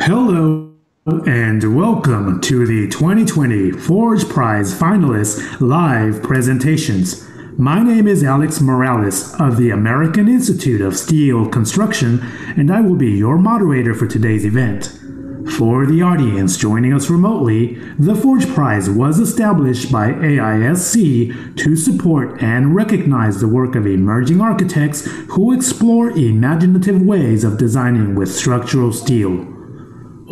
Hello and welcome to the 2020 Forge Prize Finalists Live Presentations. My name is Alex Morales of the American Institute of Steel Construction, and I will be your moderator for today's event. For the audience joining us remotely, the Forge Prize was established by AISC to support and recognize the work of emerging architects who explore imaginative ways of designing with structural steel.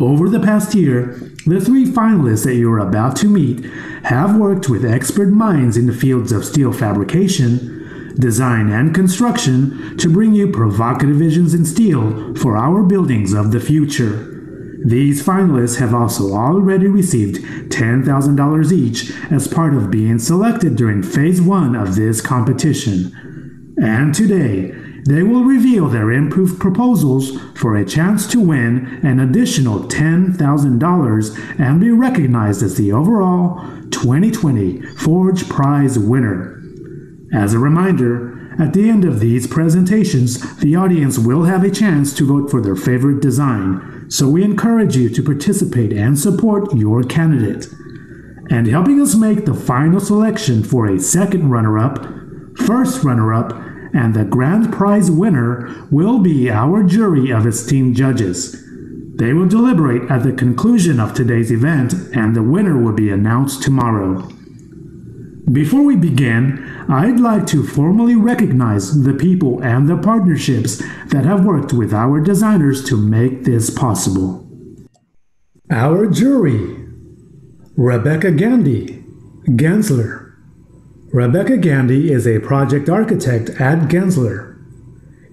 Over the past year, the three finalists that you're about to meet have worked with expert minds in the fields of steel fabrication, design, and construction to bring you provocative visions in steel for our buildings of the future. These finalists have also already received $10,000 each as part of being selected during phase one of this competition. And today, they will reveal their improved proposals for a chance to win an additional $10,000 and be recognized as the overall 2020 Forge Prize winner. As a reminder, at the end of these presentations, the audience will have a chance to vote for their favorite design, so we encourage you to participate and support your candidate. And helping us make the final selection for a second runner up, first runner up, and the grand prize winner will be our jury of esteemed judges. They will deliberate at the conclusion of today's event, and the winner will be announced tomorrow. Before we begin, I'd like to formally recognize the people and the partnerships that have worked with our designers to make this possible. Our jury Rebecca Gandy, Gensler. Rebecca Gandy is a project architect at Gensler.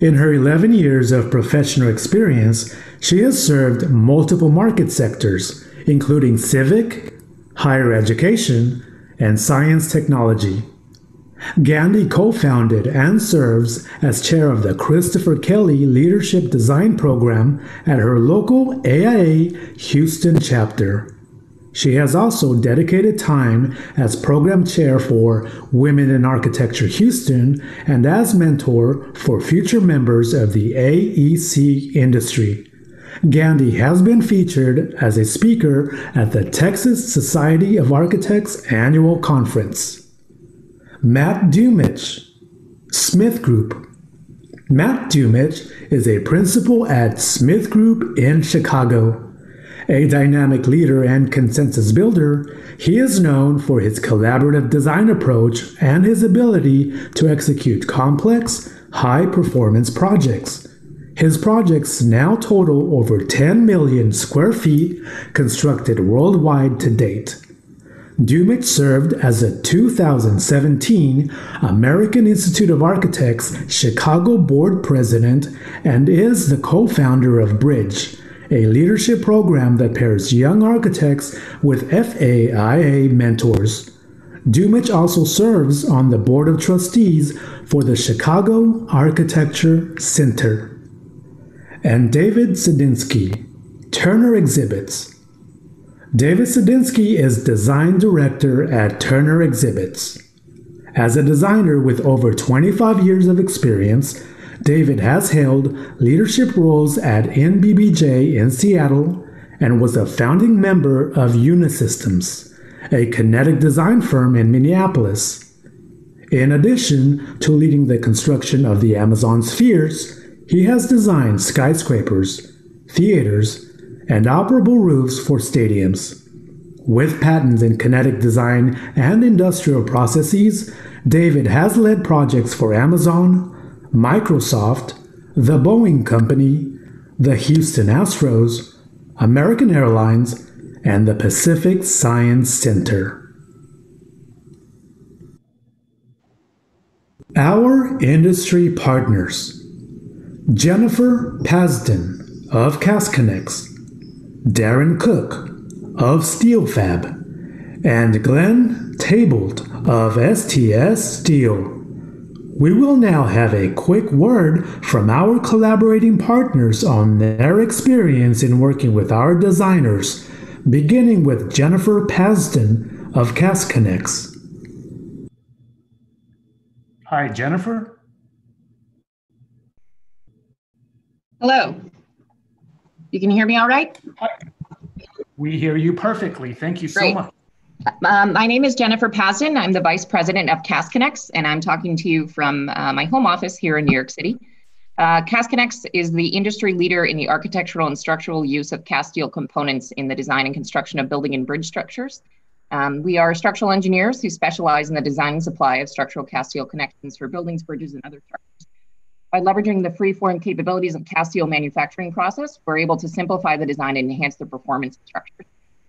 In her 11 years of professional experience, she has served multiple market sectors, including civic, higher education, and science technology. Gandy co founded and serves as chair of the Christopher Kelley Leadership Design Program at her local AIA Houston chapter. She has also dedicated time as program chair for Women in Architecture Houston and as mentor for future members of the AEC industry. Gandy has been featured as a speaker at the Texas Society of Architects annual conference. Matt Dumich, Smith Group. Matt Dumich is a principal at Smith Group in Chicago. A dynamic leader and consensus builder, he is known for his collaborative design approach and his ability to execute complex, high performance projects. His projects now total over 10 million square feet constructed worldwide to date. Dumich served as a 2017 American Institute of Architects Chicago Board President and is the co founder of Bridge, a leadership program that pairs young architects with FAIA mentors. Dumich also serves on the Board of Trustees for the Chicago Architecture Center. And David Sedinsky, Turner Exhibits. David Sedinsky is design director at Turner Exhibits. As a designer with over 25 years of experience, David has held leadership roles at NBBJ in Seattle and was a founding member of Unisystems, a kinetic design firm in Minneapolis. In addition to leading the construction of the Amazon spheres, he has designed skyscrapers, theaters, and operable roofs for stadiums. With patents in kinetic design and industrial processes, David has led projects for Amazon, Microsoft, the Boeing Company, the Houston Astros, American Airlines, and the Pacific Science Center. Our industry partners Jennifer Pasden of CastConnex, Darren Cook of SteelFab, and Glenn Tabolt of STS Steel. We will now have a quick word from our collaborating partners on their experience in working with our designers, beginning with Jennifer Pasden of CastConnex. Hi, Jennifer. Hello. You can hear me all right? We hear you perfectly. Thank you so Great. much. Um, my name is Jennifer Pasden. I'm the Vice President of CastConnex, and I'm talking to you from uh, my home office here in New York City. Uh, CastConnex is the industry leader in the architectural and structural use of cast steel components in the design and construction of building and bridge structures. Um, we are structural engineers who specialize in the design and supply of structural cast steel connections for buildings, bridges, and other structures. By leveraging the free-form capabilities of cast steel manufacturing process, we're able to simplify the design and enhance the performance of structures.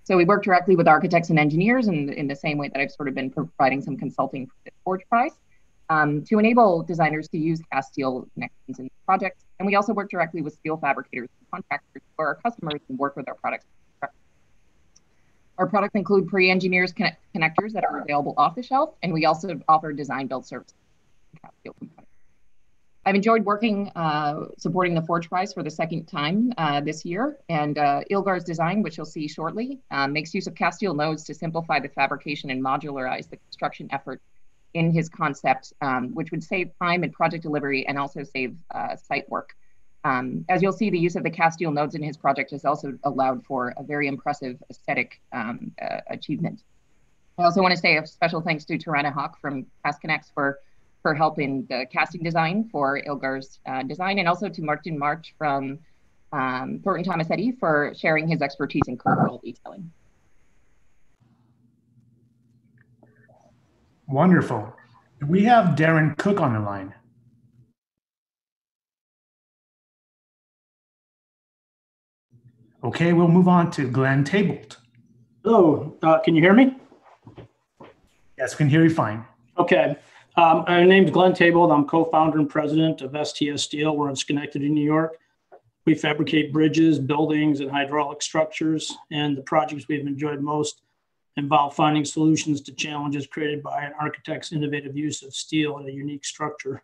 So we work directly with architects and engineers in, in the same way that I've sort of been providing some consulting for Forge Prize um, to enable designers to use cast steel connections in projects. And we also work directly with steel fabricators and contractors are our customers and work with our products. Our products include pre-engineered connectors that are available off the shelf, and we also offer design build services. I've enjoyed working, uh, supporting the Forge Prize for the second time uh, this year. And uh, Ilgar's design, which you'll see shortly, uh, makes use of cast steel nodes to simplify the fabrication and modularize the construction effort in his concept, um, which would save time and project delivery and also save uh, site work. Um, as you'll see, the use of the cast steel nodes in his project has also allowed for a very impressive aesthetic um, uh, achievement. I also want to say a special thanks to Tarana Hawk from CastConnex for for help in the casting design for Ilgar's uh, design, and also to Martin March from um, Thornton Tomasetti for sharing his expertise in curve detailing. Wonderful. We have Darren Cook on the line. Okay, we'll move on to Glenn Tabolt. Hello, uh, can you hear me? Yes, we can hear you fine. Okay. Um, my name is Glenn Tabolt. I'm co-founder and president of STS Steel. We're in Schenectady, New York. We fabricate bridges, buildings, and hydraulic structures. And the projects we've enjoyed most involve finding solutions to challenges created by an architect's innovative use of steel in a unique structure.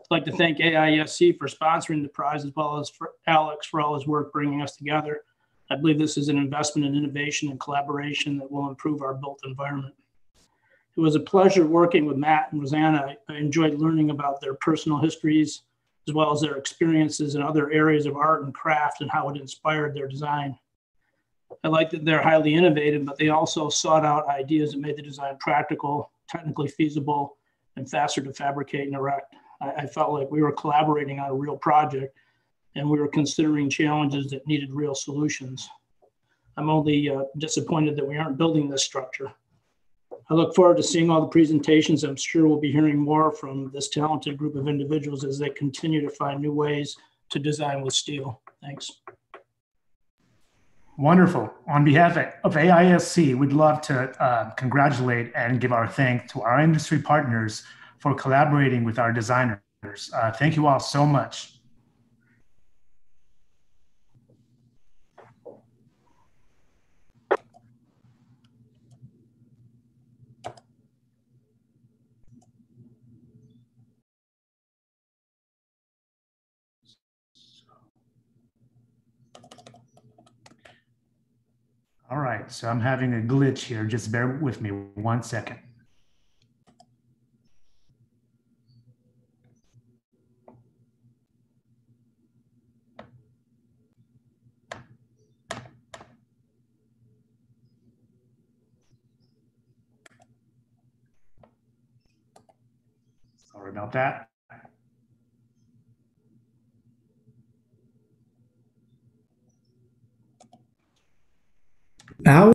I'd like to thank AISC for sponsoring the prize, as well as for Alex for all his work bringing us together. I believe this is an investment in innovation and collaboration that will improve our built environment. It was a pleasure working with Matt and Rosanna. I enjoyed learning about their personal histories, as well as their experiences in other areas of art and craft and how it inspired their design. I like that they're highly innovative, but they also sought out ideas that made the design practical, technically feasible, and faster to fabricate and erect. I, I felt like we were collaborating on a real project and we were considering challenges that needed real solutions. I'm only uh, disappointed that we aren't building this structure. I look forward to seeing all the presentations. I'm sure we'll be hearing more from this talented group of individuals as they continue to find new ways to design with steel. Thanks. Wonderful. On behalf of AISC, we'd love to uh, congratulate and give our thanks to our industry partners for collaborating with our designers. Uh, thank you all so much. All right, so I'm having a glitch here. Just bear with me one second. Sorry about that. Our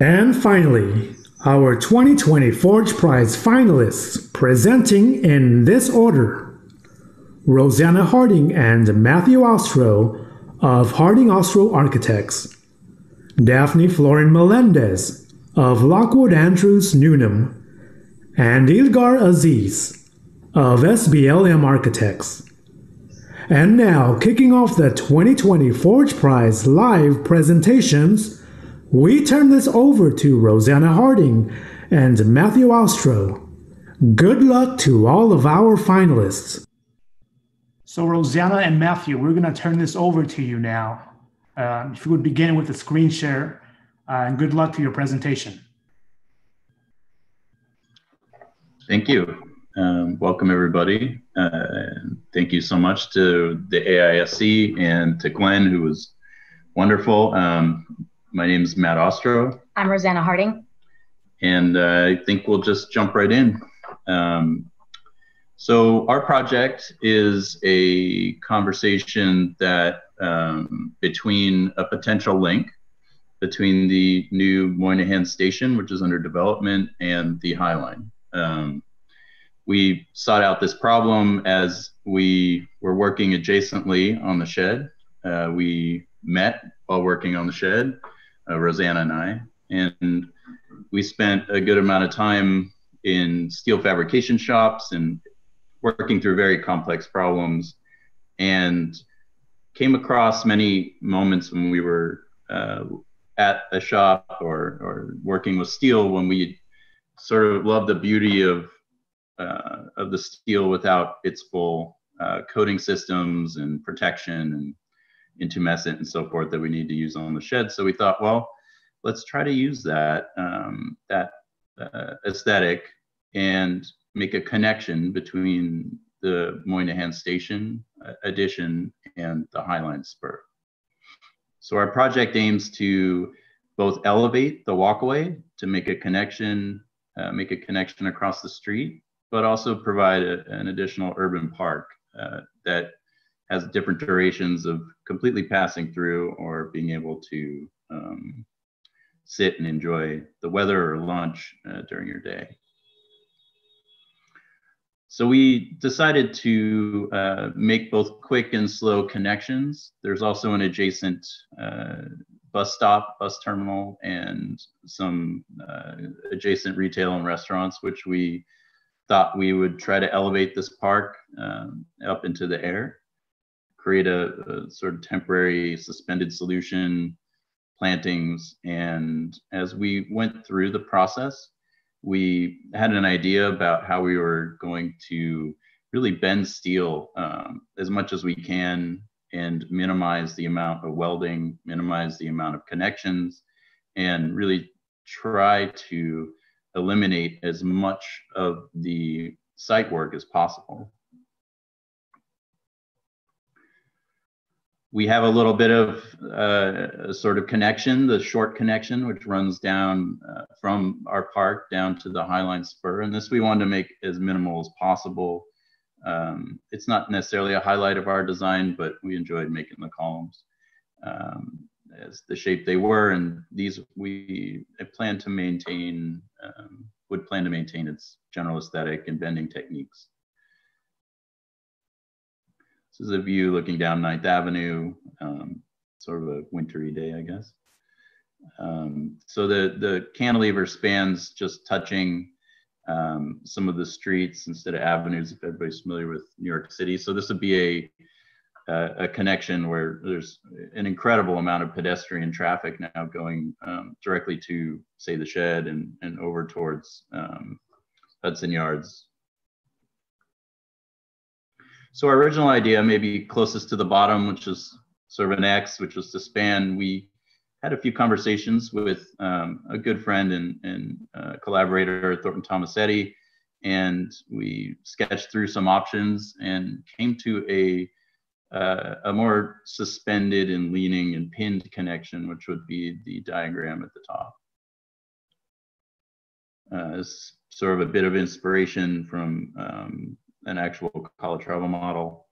and finally, our 2020 Forge Prize finalists presenting in this order Rosanna Harding and Matthew Ostro of Harding Ostro Architects, Daphne Florin Melendez of Lockwood Andrews Newnham, and Ilgar Aziz of SBLM Architects. And now, kicking off the 2020 Forge Prize live presentations, we turn this over to Rosanna Harding and Matthew Ostro. Good luck to all of our finalists. So, Rosanna and Matthew, we're going to turn this over to you now. Uh, if you would begin with the screen share, uh, and good luck to your presentation. Thank you. Um, welcome, everybody. Uh, thank you so much to the AISC and to Glenn, who was wonderful. Um, my name is Matt Ostro. I'm Rosanna Harding. And uh, I think we'll just jump right in. Um, so, our project is a conversation that um, between a potential link between the new Moynihan Station, which is under development, and the High Line. Um, we sought out this problem as we were working adjacently on the shed. Uh, we met while working on the shed, uh, Rosanna and I, and we spent a good amount of time in steel fabrication shops and working through very complex problems and came across many moments when we were uh, at a shop or, or working with steel when we sort of loved the beauty of uh, of the steel without its full uh, coating systems and protection and intumescent and so forth that we need to use on the shed. So we thought, well, let's try to use that um, that uh, aesthetic and make a connection between the Moynihan Station uh, addition and the Highline Spur. So our project aims to both elevate the walkway to make a connection, uh, make a connection across the street, but also provide a, an additional urban park uh, that has different durations of completely passing through or being able to um, sit and enjoy the weather or lunch uh, during your day. So we decided to uh, make both quick and slow connections. There's also an adjacent uh, bus stop, bus terminal, and some uh, adjacent retail and restaurants, which we thought we would try to elevate this park um, up into the air, create a, a sort of temporary suspended solution, plantings. And as we went through the process, we had an idea about how we were going to really bend steel um, as much as we can and minimize the amount of welding, minimize the amount of connections, and really try to eliminate as much of the site work as possible. we have a little bit of uh, a sort of connection, the short connection, which runs down uh, from our park down to the Highline Spur. And this we wanted to make as minimal as possible. Um, it's not necessarily a highlight of our design, but we enjoyed making the columns um, as the shape they were. And these we plan to maintain, um, would plan to maintain its general aesthetic and bending techniques. This is a view looking down Ninth Avenue, um, sort of a wintry day, I guess. Um, so the, the cantilever spans just touching um, some of the streets instead of avenues, if everybody's familiar with New York City. So this would be a, a, a connection where there's an incredible amount of pedestrian traffic now going um, directly to, say, the shed and, and over towards um, Hudson Yards. So our original idea, maybe closest to the bottom, which is sort of an X, which was to span, we had a few conversations with um, a good friend and, and uh, collaborator, Thornton Tomasetti, and we sketched through some options and came to a uh, a more suspended and leaning and pinned connection, which would be the diagram at the top. Uh, it's sort of a bit of inspiration from um, an actual college travel model.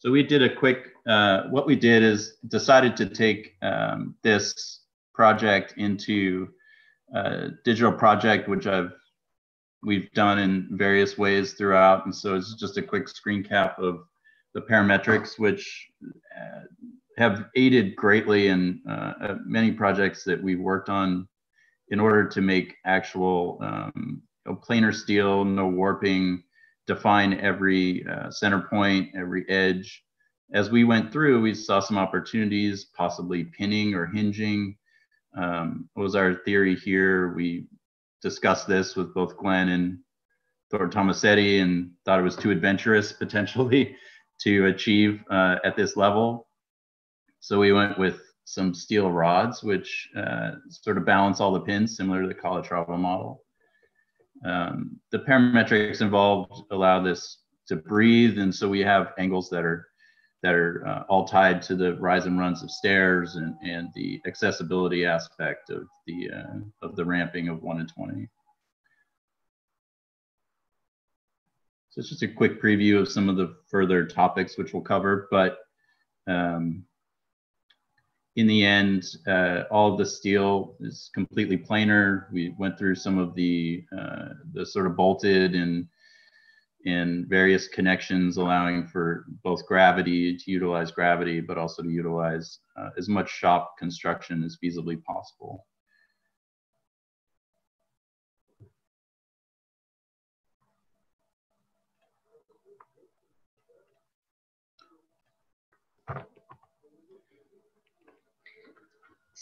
So we did a quick, uh, what we did is decided to take um, this project into a digital project, which I've we've done in various ways throughout. And so it's just a quick screen cap of the parametrics, which uh, have aided greatly in uh, uh, many projects that we've worked on in order to make actual um, planar steel, no warping, define every uh, center point, every edge. As we went through, we saw some opportunities, possibly pinning or hinging. Um, was our theory here. We discussed this with both Glenn and Thor Tomasetti and thought it was too adventurous potentially to achieve uh, at this level So we went with some steel rods, which uh, sort of balance all the pins, similar to the Calatrava model. Um, the parametrics involved allow this to breathe, and so we have angles that are that are uh, all tied to the rise and runs of stairs and, and the accessibility aspect of the uh, of the ramping of one and twenty. So it's just a quick preview of some of the further topics which we'll cover, but um, in the end, uh, all of the steel is completely planar. We went through some of the uh, the sort of bolted and in various connections, allowing for both gravity to utilize gravity, but also to utilize uh, as much shop construction as feasibly possible.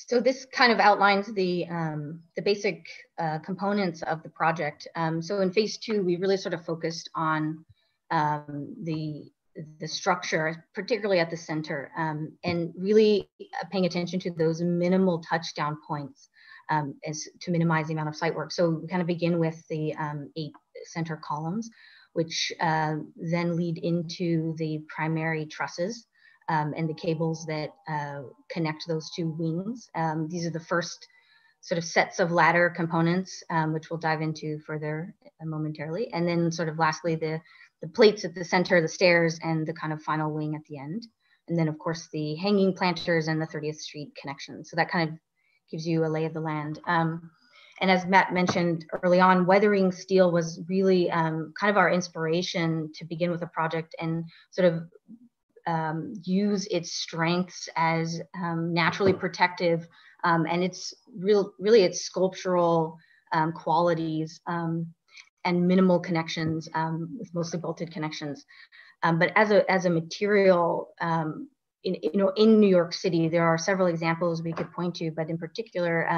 So this kind of outlines the, um, the basic uh, components of the project. Um, so in phase two, we really sort of focused on um, the, the structure, particularly at the center, um, and really uh, paying attention to those minimal touchdown points um, as to minimize the amount of site work. So we kind of begin with the um, eight center columns, which uh, then lead into the primary trusses um, and the cables that uh, connect those two wings. Um, these are the first sort of sets of ladder components, um, which we'll dive into further uh, momentarily. And then sort of lastly, the, the plates at the center, the stairs, and the kind of final wing at the end. And then of course the hanging planters and the 30th Street connection. So that kind of gives you a lay of the land. Um, and as Matt mentioned early on, weathering steel was really um, kind of our inspiration to begin with a project and sort of um, use its strengths as um, naturally protective um, and its real, really its sculptural um, qualities um, and minimal connections um, with mostly bolted connections. but as a, as a material, in, you know, in New York City, there are several examples we could point to, but in particular,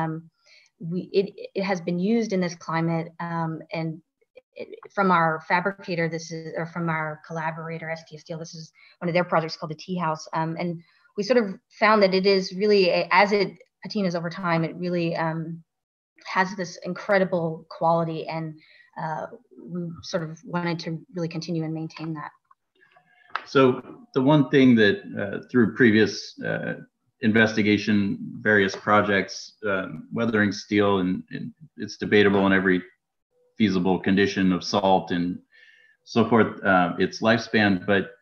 we, it, it has been used in this climate and from our fabricator, this is, or from our collaborator, STS Steel, this is one of their projects called the Tea House. Um, and we sort of found that it is really, as it patinas over time, it really um, has this incredible quality and uh, we sort of wanted to really continue and maintain that. So the one thing that uh, through previous uh, investigation, various projects, um, weathering steel, and, and, it's debatable in every feasible condition of salt and so forth, uh, its lifespan. But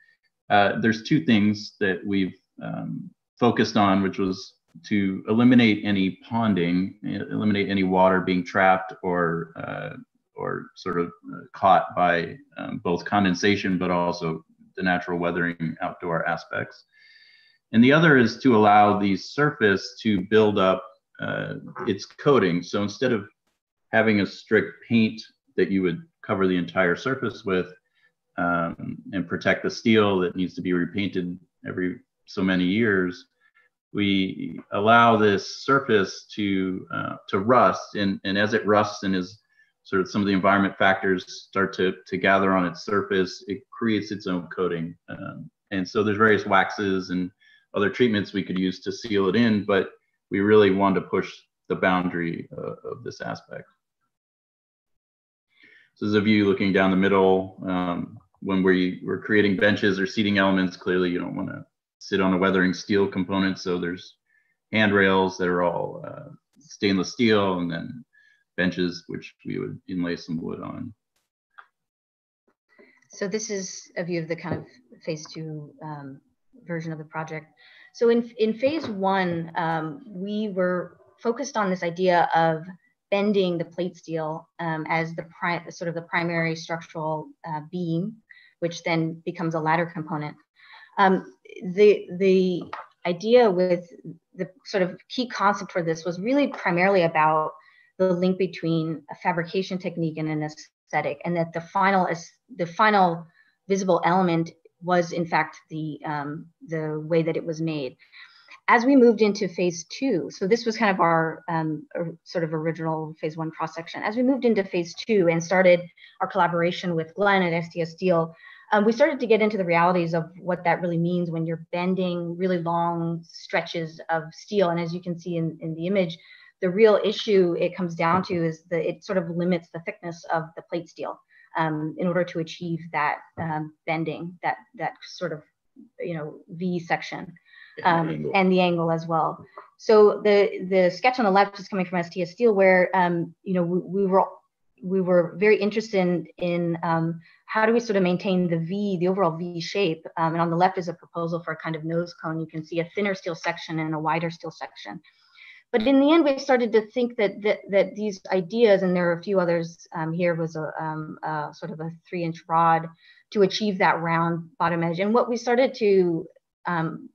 uh, there's two things that we've um, focused on, which was to eliminate any ponding, eliminate any water being trapped or uh, or sort of uh, caught by um, both condensation, but also the natural weathering outdoor aspects. And the other is to allow the surface to build up uh, its coating. So instead of having a strict paint that you would cover the entire surface with um, and protect the steel that needs to be repainted every so many years, we allow this surface to uh, to rust, and and as it rusts and as sort of some of the environment factors start to to gather on its surface, it creates its own coating. Um, and so there's various waxes and other treatments we could use to seal it in, but we really want to push the boundary uh, of this aspect. This is a view looking down the middle. Um, when we, we're creating benches or seating elements, clearly you don't want to sit on a weathering steel component. So there's handrails that are all uh, stainless steel and then benches, which we would inlay some wood on. So this is a view of the kind of phase two um, version of the project. So in, in phase one, um, we were focused on this idea of bending the plate steel um, as the sort of the primary structural uh, beam, which then becomes a ladder component. Um, the the idea with the sort of key concept for this was really primarily about the link between a fabrication technique and an aesthetic, and that the final the final visible element was in fact the um, the way that it was made as we moved into phase two, so this was kind of our um, sort of original phase one cross section. As we moved into phase two and started our collaboration with Glenn at STS Steel, um, we started to get into the realities of what that really means when you're bending really long stretches of steel. And as you can see in, in the image, the real issue it comes down to is that it sort of limits the thickness of the plate steel um, in order to achieve that um, bending, that that sort of you know V section, um, and the angle as well. So the the sketch on the left is coming from STS Steel, where um, you know we, we, were we were very interested in, in um, how do we sort of maintain the V, the overall V shape. Um, and on the left is a proposal for a kind of nose cone. You can see a thinner steel section and a wider steel section. But in the end, we started to think that that, that these ideas, and there are a few others um, here, was a, um, a, sort of a three-inch rod to achieve that round bottom edge. And what we started to um,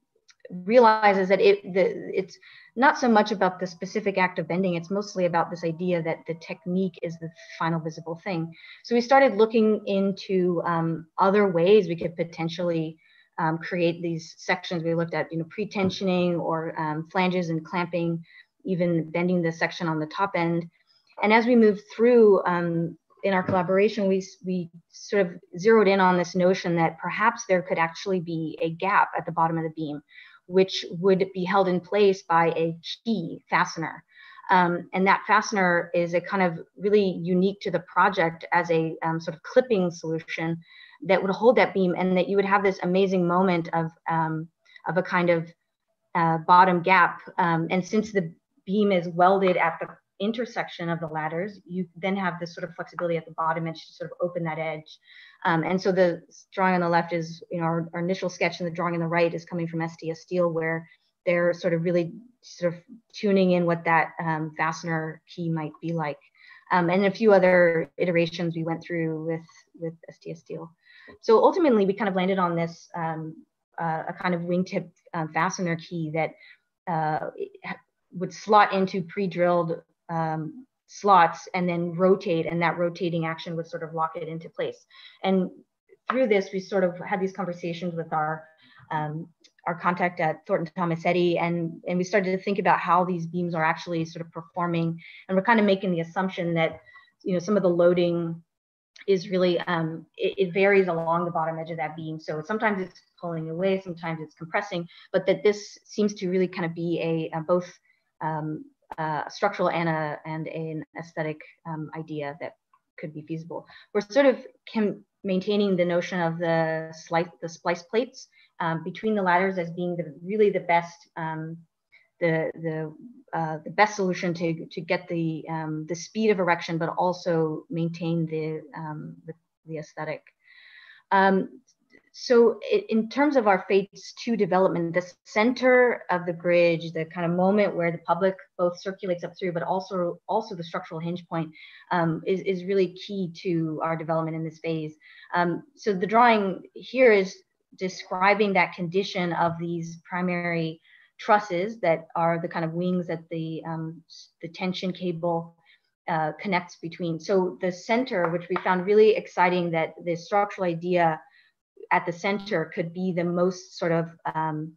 realize is that it the, it's not so much about the specific act of bending, it's mostly about this idea that the technique is the final visible thing. So we started looking into um, other ways we could potentially um, create these sections. We looked at, you know, pre-tensioning or um, flanges and clamping, even bending the section on the top end. And as we moved through um, in our collaboration, we, we sort of zeroed in on this notion that perhaps there could actually be a gap at the bottom of the beam, which would be held in place by a key fastener. Um, and that fastener is a kind of really unique to the project as a um, sort of clipping solution that would hold that beam and that you would have this amazing moment of, um, of a kind of uh, bottom gap. Um, and since the beam is welded at the intersection of the ladders, you then have this sort of flexibility at the bottom edge to sort of open that edge. Um, and so the drawing on the left is, you know, our, our, initial sketch and the drawing on the right is coming from STS Steel where they're sort of really sort of tuning in what that um, fastener key might be like. Um, and a few other iterations we went through with, with STS Steel. So ultimately, we kind of landed on this um, uh, a kind of wingtip um, fastener key that uh, would slot into pre-drilled um, slots and then rotate, and that rotating action would sort of lock it into place. And through this, we sort of had these conversations with our um, our contact at Thornton Tomasetti, and and we started to think about how these beams are actually sort of performing, and we're kind of making the assumption that you know some of the loading is really um, it, it, varies along the bottom edge of that beam. So sometimes it's pulling away, sometimes it's compressing, but that this seems to really kind of be a, a both um, structural and a and an aesthetic um, idea that could be feasible. We're sort of maintaining the notion of the slice the splice plates um, between the ladders as being the really the best um, the the uh, the best solution to to get the um, the speed of erection, but also maintain the um, the, the, aesthetic. Um, so in terms of our phase two development, the center of the bridge, the kind of moment where the public both circulates up through, but also also the structural hinge point um, is, is really key to our development in this phase. Um, so the drawing here is describing that condition of these primary trusses that are the kind of wings that the, um, the tension cable uh, connects between. So the center, which we found really exciting that the structural idea at the center could be the most sort of um,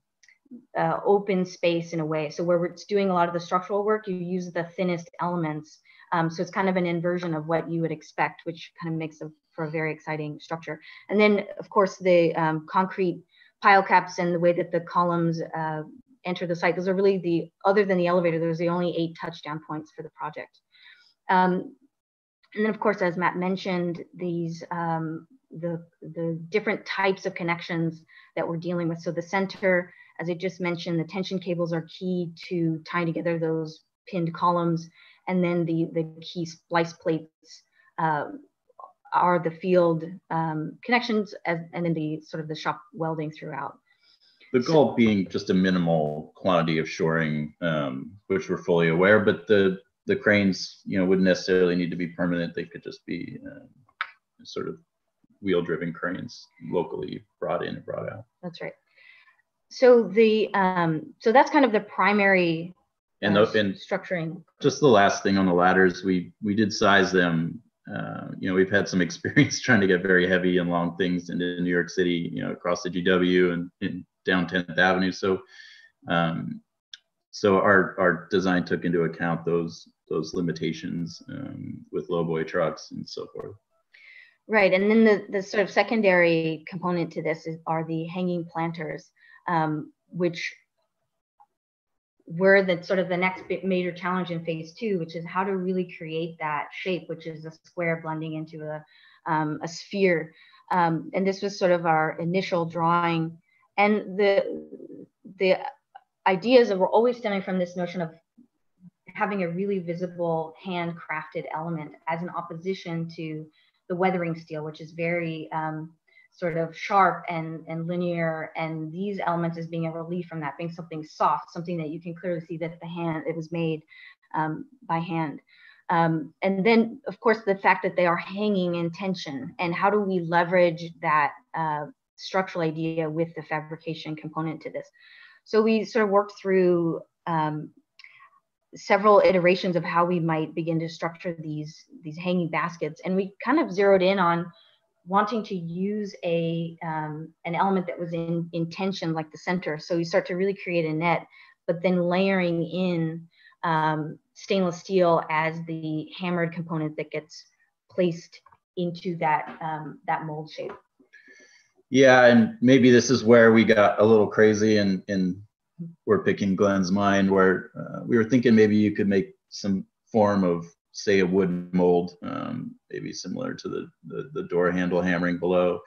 uh, open space in a way. So where it's doing a lot of the structural work, you use the thinnest elements. Um, so it's kind of an inversion of what you would expect, which kind of makes a, for a very exciting structure. And then of course the um, concrete pile caps and the way that the columns uh, enter the site, those are really the, other than the elevator, those are the only eight touchdown points for the project. Um, and then of course, as Matt mentioned, these um, the, the different types of connections that we're dealing with. So the center, as I just mentioned, the tension cables are key to tying together those pinned columns. And then the, the key splice plates uh, are the field um, connections as, and then the sort of the shop welding throughout. The goal so, being just a minimal quantity of shoring, um, which we're fully aware, but the the cranes, you know, wouldn't necessarily need to be permanent. They could just be uh, sort of wheel driven cranes locally brought in and brought out. That's right. So the um, so that's kind of the primary and, uh, the, and structuring. Just the last thing on the ladders, we we did size them. Uh, you know, we've had some experience trying to get very heavy and long things into New York City. You know, across the GW and, and down 10th Avenue. So, um, so our our design took into account those those limitations um, with lowboy trucks and so forth. Right, and then the, the sort of secondary component to this is, are the hanging planters, um, which were the sort of the next major challenge in phase two, which is how to really create that shape, which is a square blending into a, um, a sphere. Um, and this was sort of our initial drawing. And the, the ideas that were always stemming from this notion of having a really visible handcrafted element as an opposition to the weathering steel, which is very um, sort of sharp and, and linear. And these elements as being a relief from that, being something soft, something that you can clearly see that the hand, it was made um, by hand. Um, and then, of course, the fact that they are hanging in tension and how do we leverage that uh, structural idea with the fabrication component to this. So we sort of worked through um, several iterations of how we might begin to structure these these hanging baskets. And we kind of zeroed in on wanting to use a um, an element that was in in tension like the center. So you start to really create a net but then layering in um, stainless steel as the hammered component that gets placed into that um, that mold shape. Yeah and maybe this is where we got a little crazy and and we're picking Glenn's mind, where uh, we were thinking maybe you could make some form of, say, a wood mold, um, maybe similar to the, the, the door handle hammering below,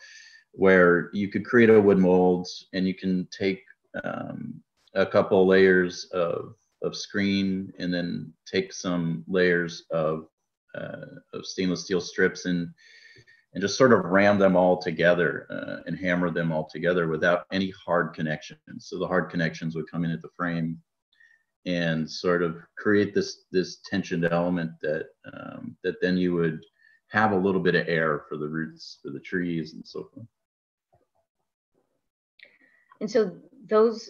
where you could create a wood mold and you can take um, a couple layers of of screen and then take some layers of uh, of stainless steel strips and and just sort of ram them all together uh, and hammer them all together without any hard connections. So the hard connections would come in at the frame and sort of create this this tensioned element that um, that then you would have a little bit of air for the roots for the trees and so forth. And so those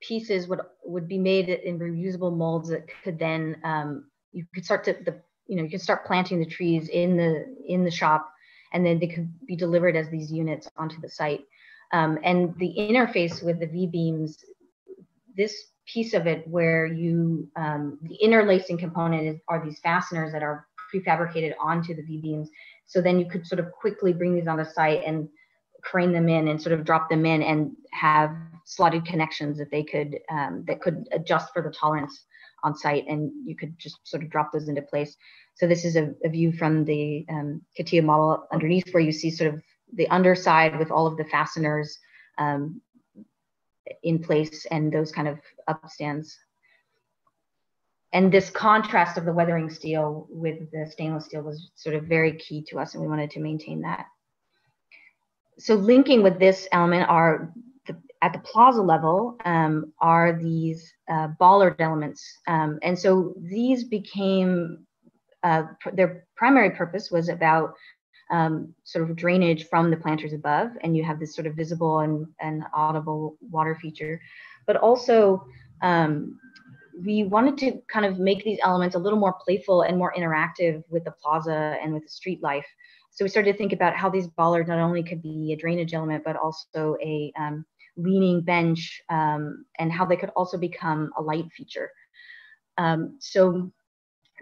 pieces would would be made in reusable molds that could then um, you could start to the you know you could start planting the trees in the in the shop and then they could be delivered as these units onto the site. Um, and the interface with the V-beams, this piece of it where you, um, the interlacing component is, are these fasteners that are prefabricated onto the V-beams. So then you could sort of quickly bring these on the site and crane them in and sort of drop them in and have slotted connections that they could, um, that could adjust for the tolerance on site and you could just sort of drop those into place. So this is a, a view from the um, CATIA model underneath where you see sort of the underside with all of the fasteners um, in place and those kind of upstands. And this contrast of the weathering steel with the stainless steel was sort of very key to us and we wanted to maintain that. So linking with this element are at the plaza level um, are these uh, bollard elements. Um, and so these became, uh, pr their primary purpose was about um, sort of drainage from the planters above, and you have this sort of visible and, and audible water feature. But also, um, we wanted to kind of make these elements a little more playful and more interactive with the plaza and with the street life. So we started to think about how these bollards not only could be a drainage element, but also a um, leaning bench um, and how they could also become a light feature. Um, so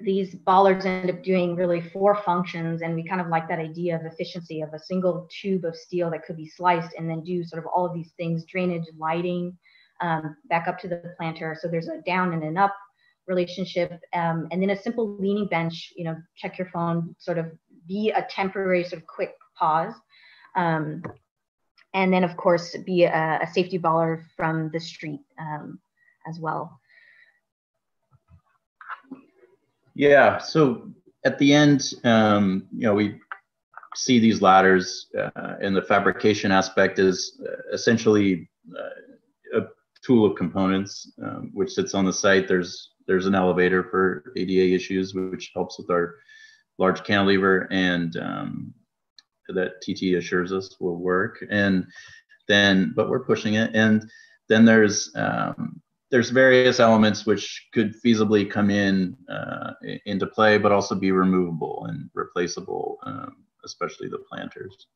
these bollards end up doing really four functions and we kind of like that idea of efficiency of a single tube of steel that could be sliced and then do sort of all of these things, drainage, lighting, um, back up to the planter. So there's a down and an up relationship. Um, and then a simple leaning bench, you know, check your phone, sort of be a temporary sort of quick pause. Um, and then of course be a, a safety bollard from the street um, as well. Yeah, so at the end, um, you know, we see these ladders uh, and the fabrication aspect is uh, essentially uh, a tool of components um, which sits on the site. There's there's an elevator for ADA issues, which helps with our large cantilever and um, that TT assures us will work. And then, but we're pushing it. And then there's um, there's various elements which could feasibly come in uh, into play, but also be removable and replaceable, um, especially the planters.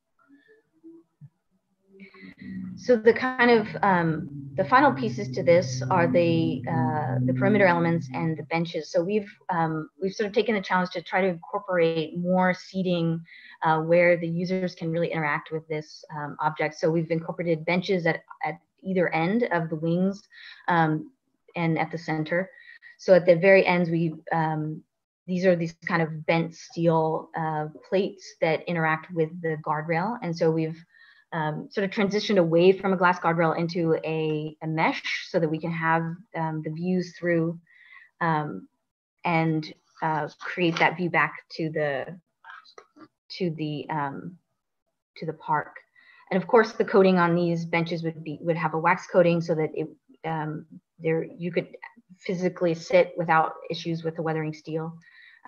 So the kind of um, the final pieces to this are the uh, the perimeter elements and the benches. So we've um, we've sort of taken the challenge to try to incorporate more seating uh, where the users can really interact with this um, object. So we've incorporated benches at, at either end of the wings um, and at the center. So at the very ends, we um, these are these kind of bent steel uh, plates that interact with the guardrail. And so we've um, sort of transitioned away from a glass guardrail into a, a mesh so that we can have um, the views through um, and uh, create that view back to the to the um, to the park. And of course, the coating on these benches would be would have a wax coating so that it um, there you could physically sit without issues with the weathering steel.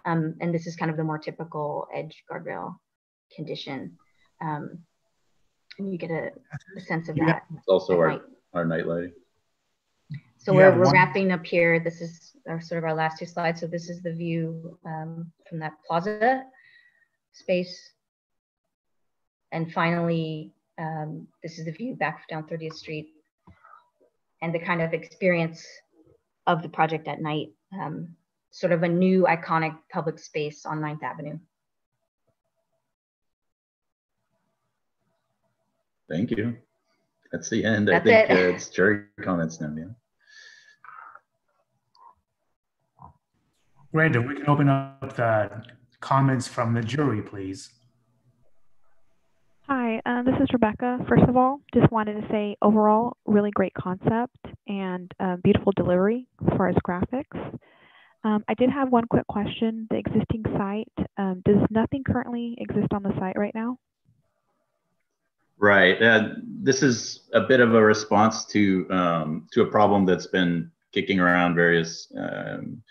Um, and this is kind of the more typical edge guardrail condition. Um, and you get a, a sense of yeah. that. It's also our, night. our night lighting. So we're, we're wrapping up here. This is our sort of our last two slides. So this is the view um, from that plaza space. And finally, um, this is the view back down 30th Street and the kind of experience of the project at night, um, sort of a new iconic public space on 9th Avenue. Thank you. That's the end. That's I think it. uh, it's jury comments now. Yeah. Brandon, we can open up the comments from the jury, please. Hi, uh, this is Rebecca. First of all, just wanted to say overall, really great concept and uh, beautiful delivery as far as graphics. Um, I did have one quick question. The existing site, um, does nothing currently exist on the site right now? Right. Uh, this is a bit of a response to um, to a problem that's been kicking around various um,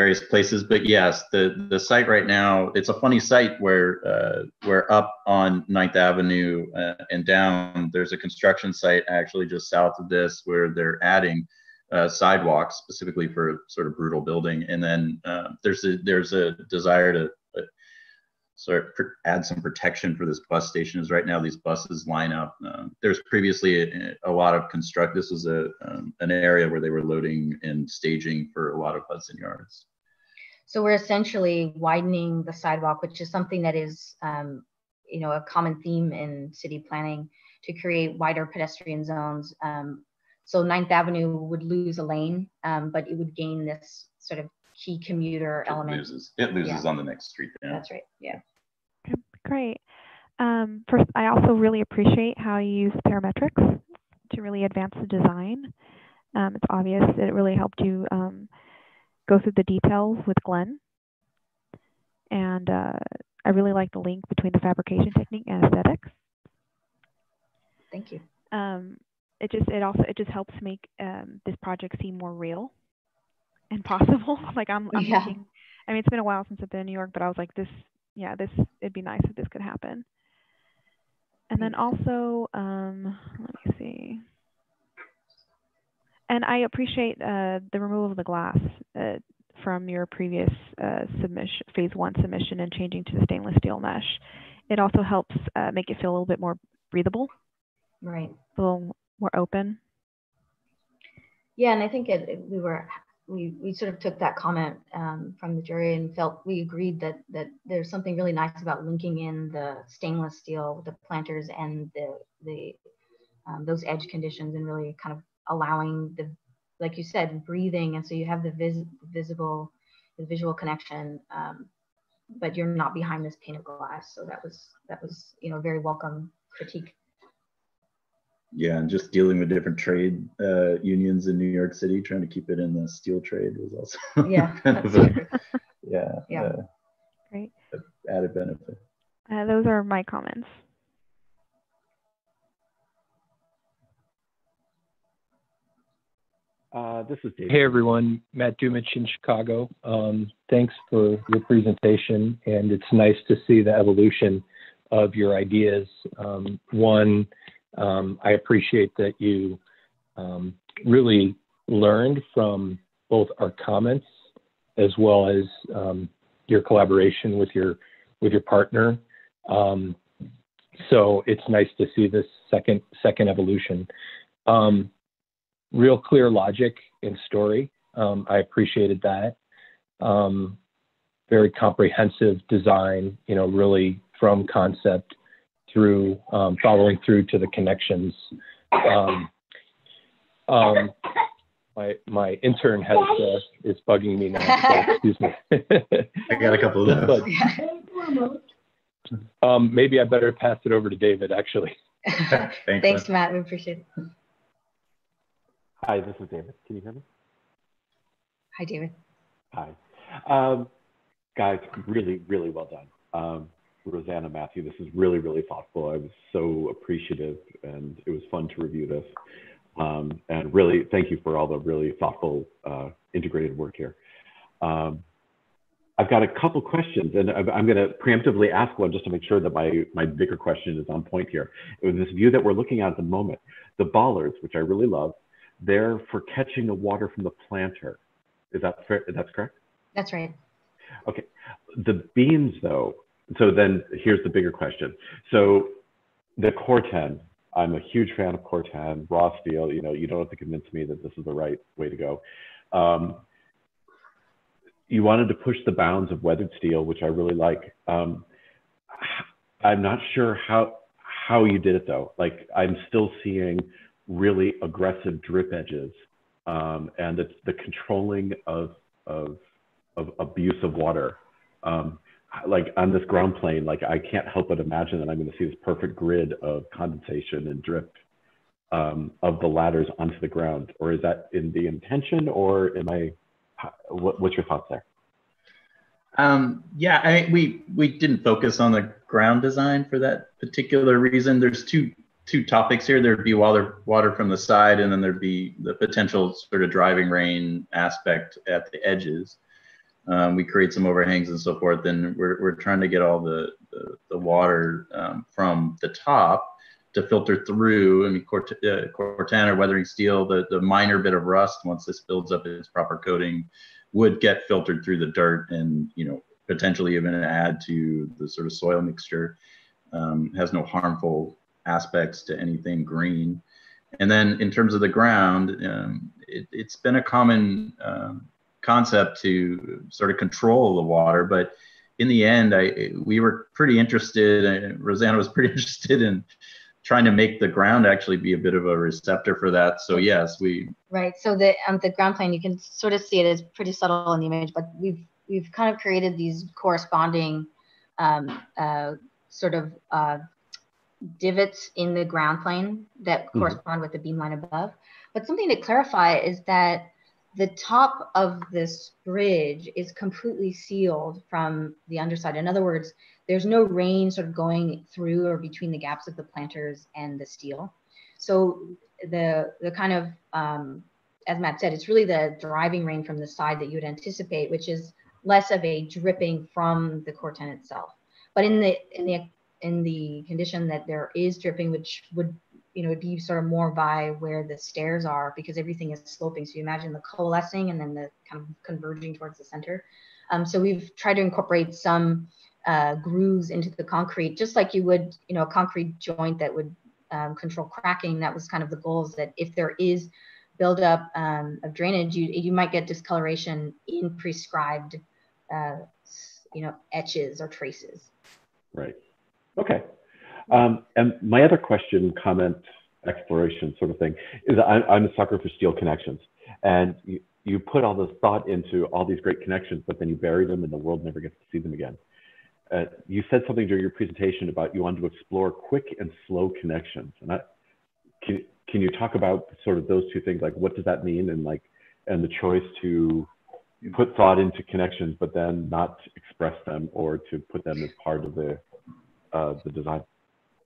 various places. But yes, the the site right now it's a funny site where uh, where up on 9th Avenue uh, and down there's a construction site actually just south of this where they're adding uh, sidewalks specifically for sort of brutal building, and then uh, there's a there's a desire to sort of add some protection for this bus station is right now these buses line up. Um, there's previously a, a, lot of construct. This was a um, an area where they were loading and staging for a lot of Hudson Yards. So we're essentially widening the sidewalk, which is something that is, um, you know, a common theme in city planning to create wider pedestrian zones. Um, so Ninth Avenue would lose a lane, um, but it would gain this sort of key commuter it element. Loses. It loses yeah. on the next street. Yeah. That's right. Yeah. Great. Um, first, I also really appreciate how you use parametrics to really advance the design. Um, it's obvious that it really helped you um, go through the details with Glenn. And uh, I really like the link between the fabrication technique and aesthetics. Thank you. Um, it just it also it just helps make um, this project seem more real and possible. like I'm, I'm yeah. thinking, I mean, it's been a while since I've been in New York, but I was like, this yeah, this it'd be nice if this could happen. And then also, um, let me see. And I appreciate uh, the removal of the glass uh, from your previous uh, submission, phase one submission, and changing to the stainless steel mesh. It also helps uh, make it feel a little bit more breathable. Right. A little more open. Yeah, and I think it, it, we were we, we sort of took that comment um, from the jury and felt we agreed that that there's something really nice about linking in the stainless steel, with the planters, and the the um, those edge conditions, and really kind of allowing the, like you said, breathing, and so you have the vis- visible, the visual connection, um, but you're not behind this pane of glass. So that was that was you know very welcome critique yeah, and just dealing with different trade uh, unions in New York City, trying to keep it in the steel trade was also yeah, kind of a, yeah, yeah, uh, great added benefit. Uh, those are my comments. Uh, this is Dave. Hey everyone, Matt Dumich in Chicago. Um, thanks for your presentation, and it's nice to see the evolution of your ideas. Um, one um, I appreciate that you um, really learned from both our comments as well as um, your collaboration with your with your partner. Um, so it's nice to see this second second evolution. Um, real clear logic and story. Um, I appreciated that. Um, very comprehensive design. You know, really from concept through um, following through to the connections. Um, um, my my intern has uh, is bugging me now. So excuse me. I got a couple of those. But, um, maybe I better pass it over to David. Actually. Thanks, Thanks, Matt. We appreciate it. Hi, this is David. Can you hear me? Hi, David. Hi. Um, guys, really, really well done. Um, Rosanna, Matthew, this is really, really thoughtful. I was so appreciative and it was fun to review this. Um, and really, thank you for all the really thoughtful uh, integrated work here. Um, I've got a couple questions and I'm going to preemptively ask one just to make sure that my, my bigger question is on point here. With this view that we're looking at at the moment, the bollards, which I really love, they're for catching the water from the planter. Is that fair? That's correct? That's right. Okay. The beams, though, so then here's the bigger question. So the Corten, I'm a huge fan of Corten, raw steel. You know, you don't have to convince me that this is the right way to go. Um, you wanted to push the bounds of weathered steel, which I really like. Um, I'm not sure how how you did it though. Like I'm still seeing really aggressive drip edges, um, and it's the controlling of of of abuse of water. Um, like on this ground plane, like I can't help but imagine that I'm going to see this perfect grid of condensation and drip um, of the ladders onto the ground. Or is that in the intention, or am I? What, what's your thoughts there? Um, yeah, I mean, we we didn't focus on the ground design for that particular reason. There's two two topics here. There'd be water water from the side, and then there'd be the potential sort of driving rain aspect at the edges um, we create some overhangs and so forth. And we're, we're trying to get all the, the, the water um, from the top to filter through. I mean, cort- uh, or weathering steel, the, the minor bit of rust, once this builds up its proper coating, would get filtered through the dirt and, you know, potentially even add to the sort of soil mixture. Um, has no harmful aspects to anything green. And then in terms of the ground, um, it, has been a common um, concept to sort of control the water. But in the end, I we were pretty interested, and Rosanna was pretty interested in trying to make the ground actually be a bit of a receptor for that. So yes, we right. So the um, the ground plane, you can sort of see it as pretty subtle in the image, but we've we've kind of created these corresponding um, uh, sort of uh, divots in the ground plane that mm-hmm. correspond with the beam line above. But something to clarify is that the top of this bridge is completely sealed from the underside. In other words, there's no rain sort of going through or between the gaps of the planters and the steel. So the the kind of um, as Matt said, it's really the driving rain from the side that you would anticipate, which is less of a dripping from the Corten itself. But in the in the in the condition that there is dripping, which would you know, be sort of more by where the stairs are because everything is sloping. So you imagine the coalescing and then the kind of converging towards the center. Um, so we've tried to incorporate some uh, grooves into the concrete, just like you would, you know, a concrete joint that would um, control cracking. That was kind of the goal is that if there is buildup um, of drainage, you, you might get discoloration in prescribed, uh, you know, etches or traces. Right. Okay. Um, and my other question, comment, exploration sort of thing is I'm, I'm a sucker for steel connections. And you, you put all this thought into all these great connections, but then you bury them and the world never gets to see them again. Uh, you said something during your presentation about you wanted to explore quick and slow connections. And I, can, can you talk about sort of those two things? Like, what does that mean? And like, and the choice to put thought into connections, but then not express them or to put them as part of the, uh, the design.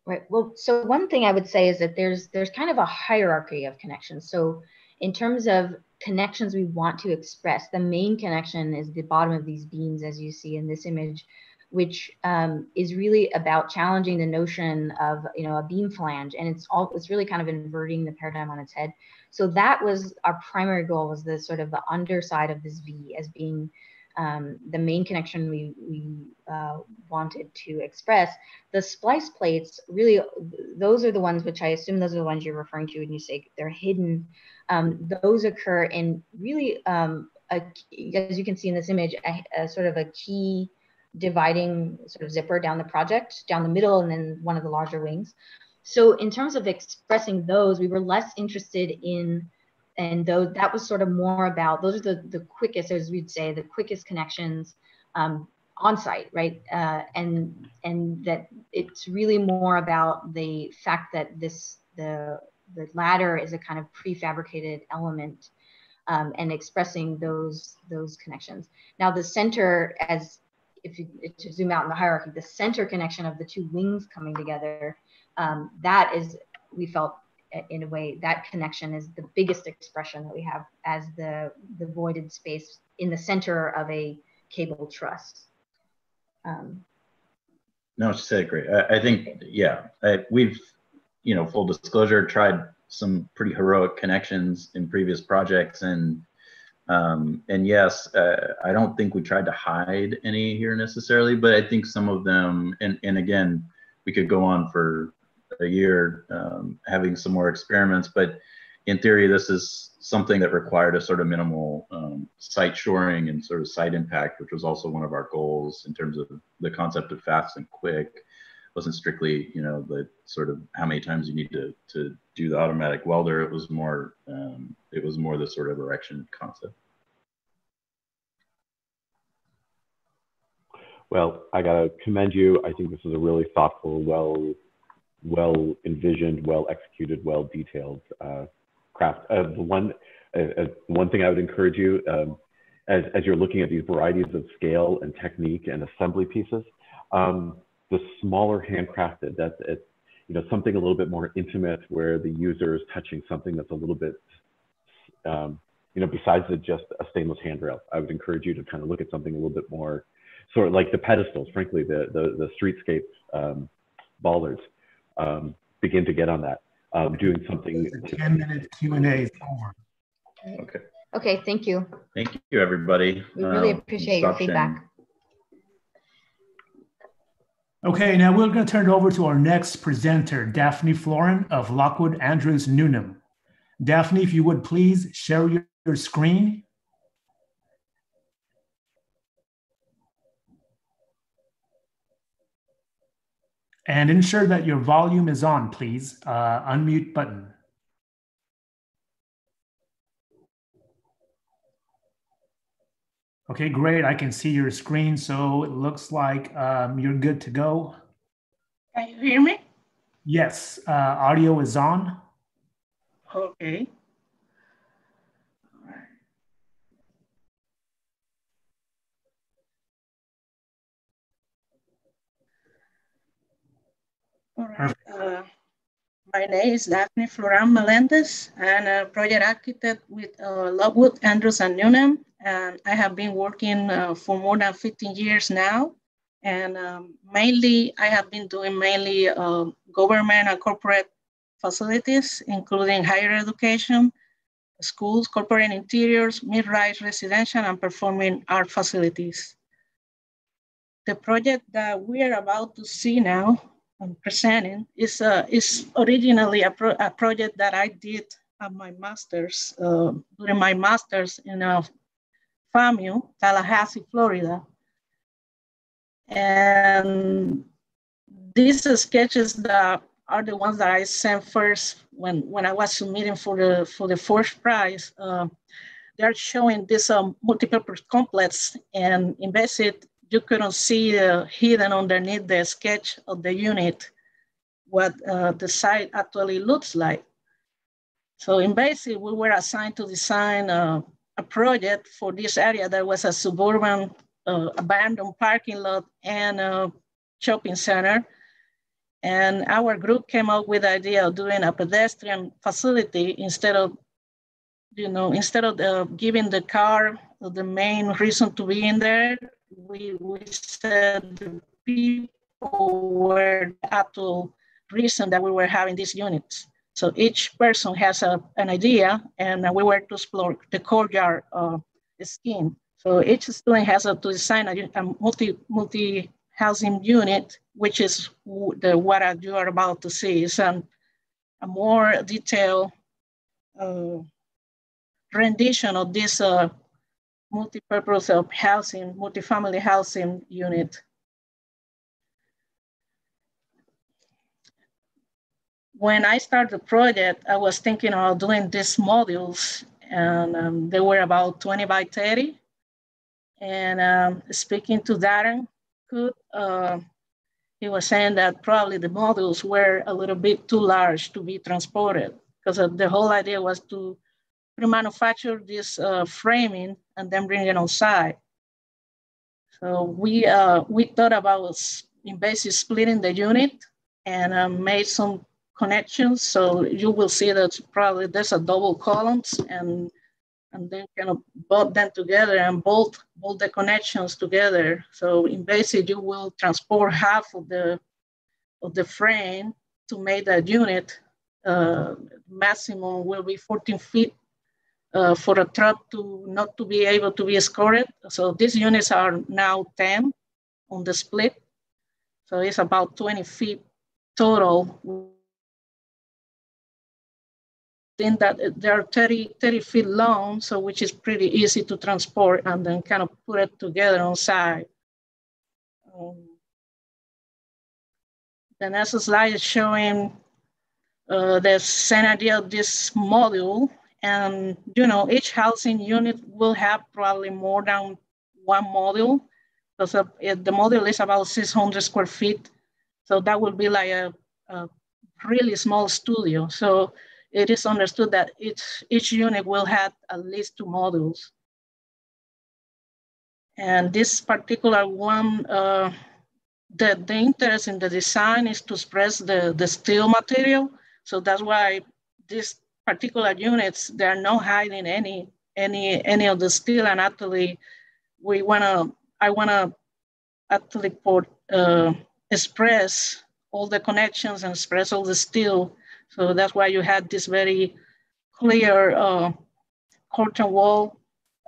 Right. Well, so one thing I would say is that there's there's kind of a hierarchy of connections. So in terms of connections we want to express, the main connection is the bottom of these beams, as you see in this image, which um, is really about challenging the notion of you know a beam flange, and it's all it's really kind of inverting the paradigm on its head. So that was our primary goal was the sort of the underside of this V as being um, the main connection we, we uh, wanted to express. The splice plates, really, those are the ones which I assume those are the ones you're referring to when you say they're hidden. Um, those occur in really, um, a, as you can see in this image, a, a sort of a key dividing sort of zipper down the project, down the middle, and then one of the larger wings. So in terms of expressing those, we were less interested in and though that was sort of more about those are the the quickest as we'd say the quickest connections um, on site right? Uh, and and that it's really more about the fact that this the the ladder is a kind of prefabricated element um, and expressing those those connections. Now the center as if you to zoom out in the hierarchy the center connection of the two wings coming together um, that is we felt in a way that connection is the biggest expression that we have as the the voided space in the center of a cable truss um, no she said great. I, I think yeah I, we've you know full disclosure tried some pretty heroic connections in previous projects and um, and yes uh, i don't think we tried to hide any here necessarily but i think some of them and and again we could go on for a year um, having some more experiments. But in theory, this is something that required a sort of minimal um, site shoring and sort of site impact, which was also one of our goals in terms of the concept of fast and quick. It wasn't strictly, you know, the sort of how many times you need to, to do the automatic welder. It was more, um, it was more the sort of erection concept. Well, I got to commend you. I think this is a really thoughtful, well well envisioned, well executed, well detailed uh, craft. Uh, the one, uh, uh, one thing I would encourage you, um, as, as you're looking at these varieties of scale and technique and assembly pieces, um, the smaller handcrafted, that's it, you know, something a little bit more intimate where the user is touching something that's a little bit, um, you know, besides the, just a stainless handrail. I would encourage you to kind of look at something a little bit more, sort of like the pedestals, frankly, the, the, the streetscape um, um, begin to get on that. Um, doing something. 10 minute Q&A is over. Okay. Okay, thank you. Thank you, everybody. We really um, appreciate your feedback. Okay, now we're going to turn it over to our next presenter, Daphne Florin of Lockwood Andrews Newnam. Daphne, if you would please share your, your screen. And ensure that your volume is on, please. Uh, unmute button. Okay, great. I can see your screen, so it looks like um, you're good to go. Can you hear me? Yes, uh, audio is on. Okay. All right. Uh, my name is Daphne Floran Melendez. I'm a project architect with uh, Lockwood, Andrews, and Newnam. And I have been working uh, for more than 15 years now. And um, mainly, I have been doing mainly uh, government and corporate facilities, including higher education, schools, corporate interiors, mid-rise residential, and performing art facilities. The project that we are about to see now I'm presenting is, uh, is originally a, pro a project that I did at my master's, uh, during my master's in uh, FAMU, Tallahassee, Florida. And these sketches that are the ones that I sent first when, when I was submitting for the, for the first prize. Uh, they're showing this um, multi-purpose complex and in basic you couldn't see uh, hidden underneath the sketch of the unit what uh, the site actually looks like. So in basic, we were assigned to design uh, a project for this area that was a suburban uh, abandoned parking lot and a shopping center. And our group came up with the idea of doing a pedestrian facility instead of, you know, instead of uh, giving the car the main reason to be in there, we, we said the people were the actual reason that we were having these units. So each person has a, an idea and we were to explore the courtyard uh, scheme. So each student has to design a, a multi, multi housing unit, which is the what you are about to see. It's a more detailed uh, rendition of this uh, multi-purpose of housing, multi-family housing unit. When I started the project, I was thinking of doing these modules and um, they were about 20 by 30. And um, speaking to Darren Cook, uh, he was saying that probably the modules were a little bit too large to be transported because the whole idea was to manufacture this uh, framing and then bring it on site. So we, uh, we thought about in basically splitting the unit and uh, made some connections. So you will see that probably there's a double columns and and then kind of bolt them together and bolt bolt the connections together. So in basic, you will transport half of the of the frame to make that unit. Uh, maximum will be 14 feet uh, for a truck to not to be able to be scored. So these units are now 10 on the split. So it's about 20 feet total Then that they're 30, 30 feet long, so which is pretty easy to transport and then kind of put it together on site. Um, the next slide is showing uh, the same idea of this module. And you know, each housing unit will have probably more than one module because the module is about 600 square feet. So that would be like a, a really small studio. So it is understood that each, each unit will have at least two modules. And this particular one, uh, the, the interest in the design is to express the, the steel material. So that's why these particular units, they're not hiding any, any, any of the steel. And actually, we wanna, I wanna actually put, uh, express all the connections and express all the steel so that's why you had this very clear uh, curtain wall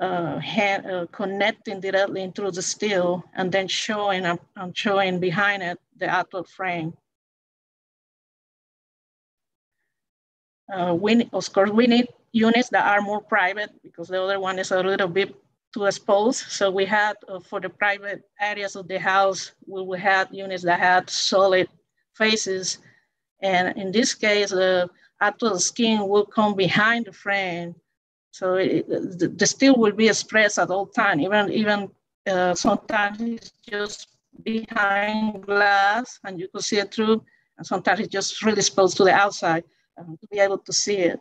uh, hand, uh, connecting directly into the steel and then showing um, showing behind it the actual frame. Uh, we, of course, we need units that are more private because the other one is a little bit too exposed. So we had, uh, for the private areas of the house, we, we had units that had solid faces and in this case, the actual skin will come behind the frame. So it, the, the steel will be expressed at all time, even, even uh, sometimes it's just behind glass and you can see it through, and sometimes it's just really exposed to the outside um, to be able to see it.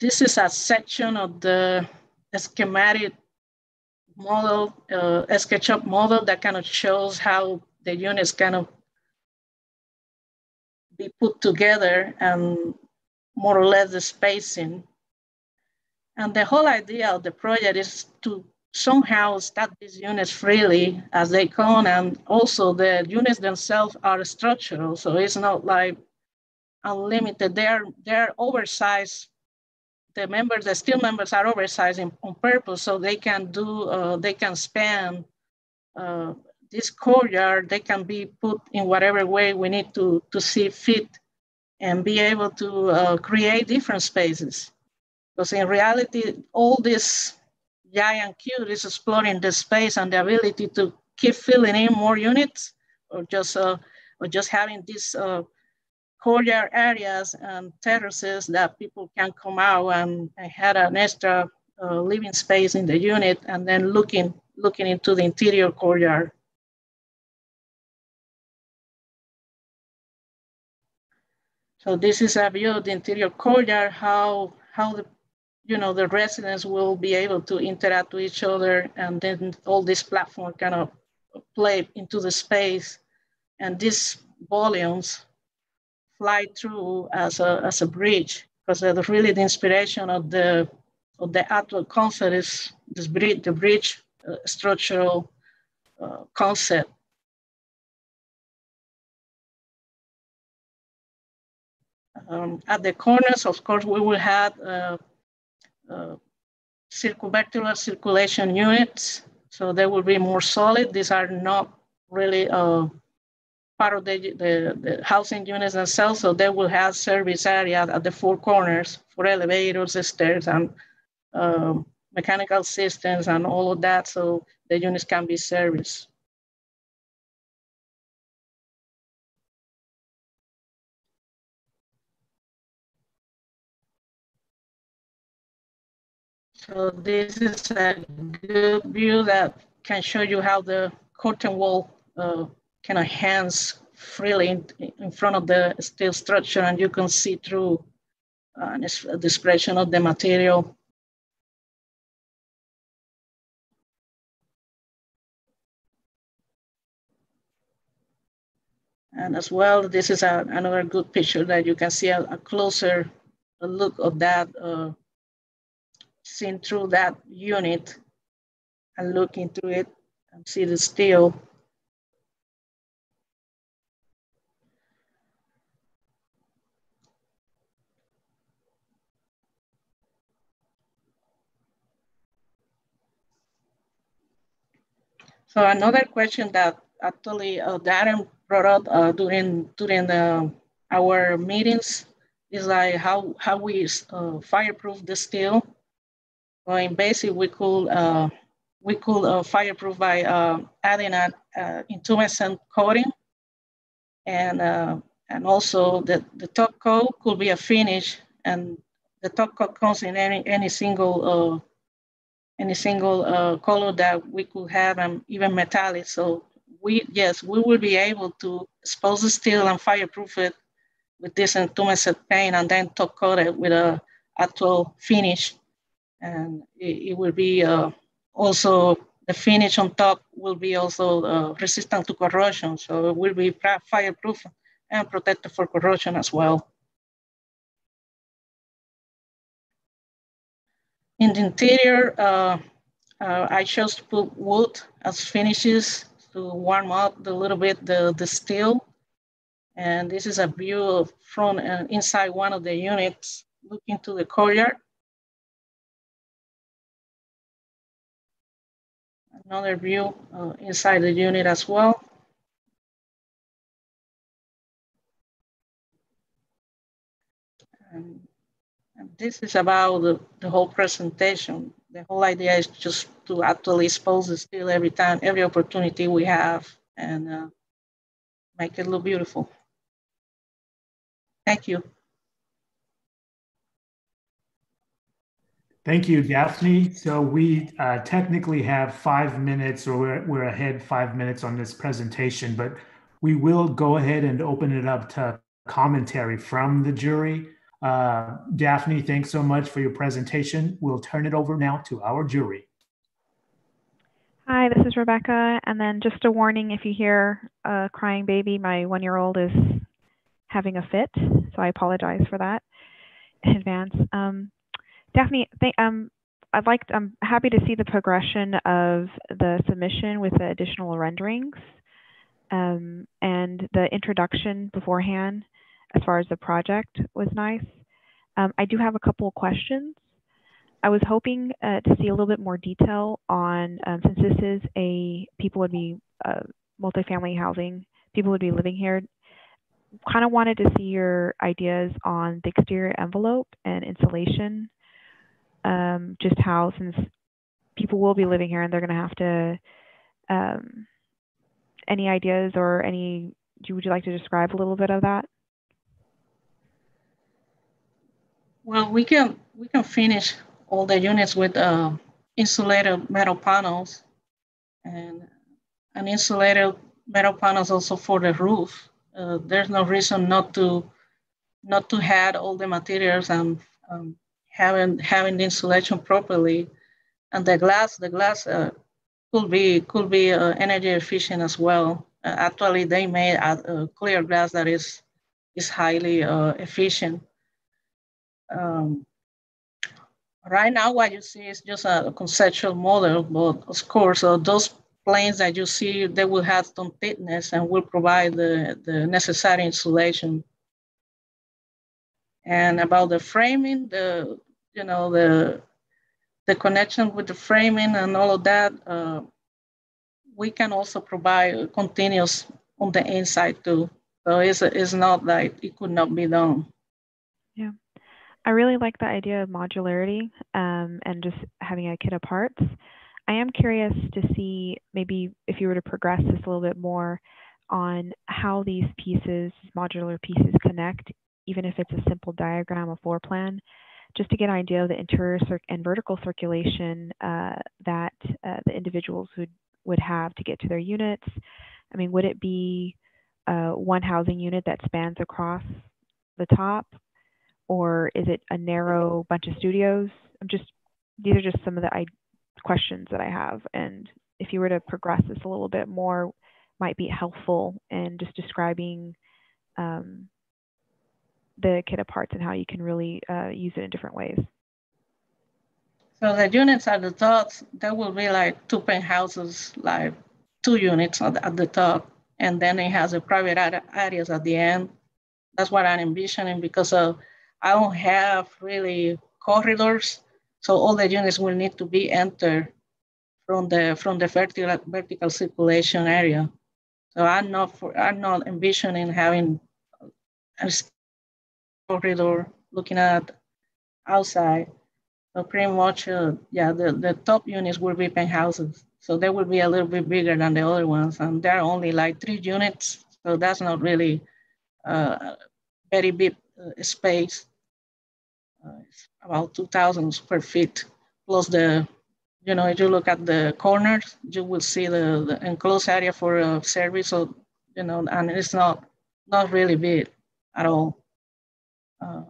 This is a section of the schematic model, uh, SketchUp model that kind of shows how the units kind of be put together and more or less the spacing. And the whole idea of the project is to somehow start these units freely as they come. And also the units themselves are structural. So it's not like unlimited. They're, they're oversized. The members, the steel members are oversized in, on purpose so they can do, uh, they can span uh, this courtyard, they can be put in whatever way we need to, to see fit and be able to uh, create different spaces. Because in reality, all this giant cube is exploring the space and the ability to keep filling in more units or just, uh, or just having these uh, courtyard areas and terraces that people can come out and, and have an extra uh, living space in the unit and then looking, looking into the interior courtyard. So this is a view of the interior courtyard, how, how the, you know, the residents will be able to interact with each other and then all this platform kind of play into the space. And these volumes fly through as a, as a bridge because really the inspiration of the, of the actual concept is this bridge, the bridge uh, structural uh, concept. Um, at the corners, of course, we will have uh, uh, circumventular circulation units. So they will be more solid. These are not really uh, part of the, the, the, housing units themselves. So they will have service area at the four corners for elevators, stairs, and um, mechanical systems and all of that. So the units can be serviced. So this is a good view that can show you how the curtain wall uh, of hangs freely in, in, front of the steel structure and you can see through uh, the expression of the material. And as well, this is a, another good picture that you can see a, a closer look of that uh, seen through that unit and look into it and see the steel. So another question that actually uh, Darren brought up uh, during during the, our meetings is like how how we uh, fireproof the steel. Well, in basic, we could uh, we could uh, fireproof by uh, adding an uh, intumescent coating, and uh, and also the the top coat could be a finish, and the top coat comes in any any single uh, any single uh, color that we could have, and even metallic. So we yes, we will be able to expose the steel and fireproof it with this intumescent paint, and then top coat it with a actual finish and it, it will be uh, also the finish on top will be also uh, resistant to corrosion. So it will be fireproof and protected for corrosion as well. In the interior, uh, uh, I chose to put wood as finishes to warm up a little bit the, the steel. And this is a view from uh, inside one of the units looking to the courtyard. Another view uh, inside the unit as well. And, and this is about the, the whole presentation. The whole idea is just to actually expose the steel every time, every opportunity we have and uh, make it look beautiful. Thank you. Thank you, Daphne. So we uh, technically have five minutes, or we're, we're ahead five minutes on this presentation, but we will go ahead and open it up to commentary from the jury. Uh, Daphne, thanks so much for your presentation. We'll turn it over now to our jury. Hi, this is Rebecca. And then just a warning, if you hear a crying baby, my one-year-old is having a fit. So I apologize for that in advance. Um, Daphne, um, I'd like, I'm happy to see the progression of the submission with the additional renderings um, and the introduction beforehand as far as the project was nice. Um, I do have a couple of questions. I was hoping uh, to see a little bit more detail on, um, since this is a, people would be uh, multifamily housing, people would be living here, kind of wanted to see your ideas on the exterior envelope and insulation um, just how since people will be living here and they're going to have to um, any ideas or any would you like to describe a little bit of that? Well we can we can finish all the units with uh, insulated metal panels and an insulated metal panels also for the roof. Uh, there's no reason not to not to add all the materials and um, having having the insulation properly, and the glass the glass uh, could be could be uh, energy efficient as well. Uh, actually, they made a, clear glass that is is highly uh, efficient. Um, right now, what you see is just a conceptual model, but of course, uh, those planes that you see, they will have some thickness and will provide the, the necessary insulation. And about the framing, the you know, the the connection with the framing and all of that, uh, we can also provide continuous on the inside too. So it's, it's not like it could not be done. Yeah. I really like the idea of modularity um, and just having a kit of parts. I am curious to see maybe if you were to progress this a little bit more on how these pieces, modular pieces connect, even if it's a simple diagram, a floor plan, just to get an idea of the interior and vertical circulation uh, that uh, the individuals would, would have to get to their units. I mean, would it be uh, one housing unit that spans across the top? Or is it a narrow bunch of studios? I'm just, these are just some of the questions that I have. And if you were to progress this a little bit more, might be helpful in just describing um, the kit of parts and how you can really uh, use it in different ways. So the units at the top, there will be like two penthouses, like two units at the, at the top, and then it has a private areas at the end. That's what I'm envisioning because of, I don't have really corridors, so all the units will need to be entered from the from the vertical vertical circulation area. So I'm not for, I'm not envisioning having corridor looking at outside. So pretty much, uh, yeah, the, the top units will be penthouses. So they will be a little bit bigger than the other ones. And there are only like three units. So that's not really uh, very big uh, space. Uh, it's about 2,000 square feet plus the you know, if you look at the corners, you will see the, the enclosed area for a service. So, you know, and it's not not really big at all. Uh,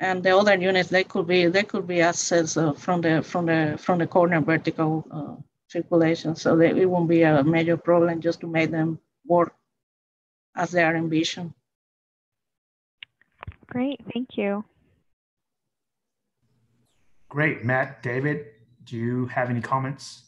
and the other units, they could be they could be accessed uh, from the from the from the corner vertical uh, circulation. So that it won't be a major problem just to make them work as they are envisioned. Great, thank you. Great, Matt, David, do you have any comments?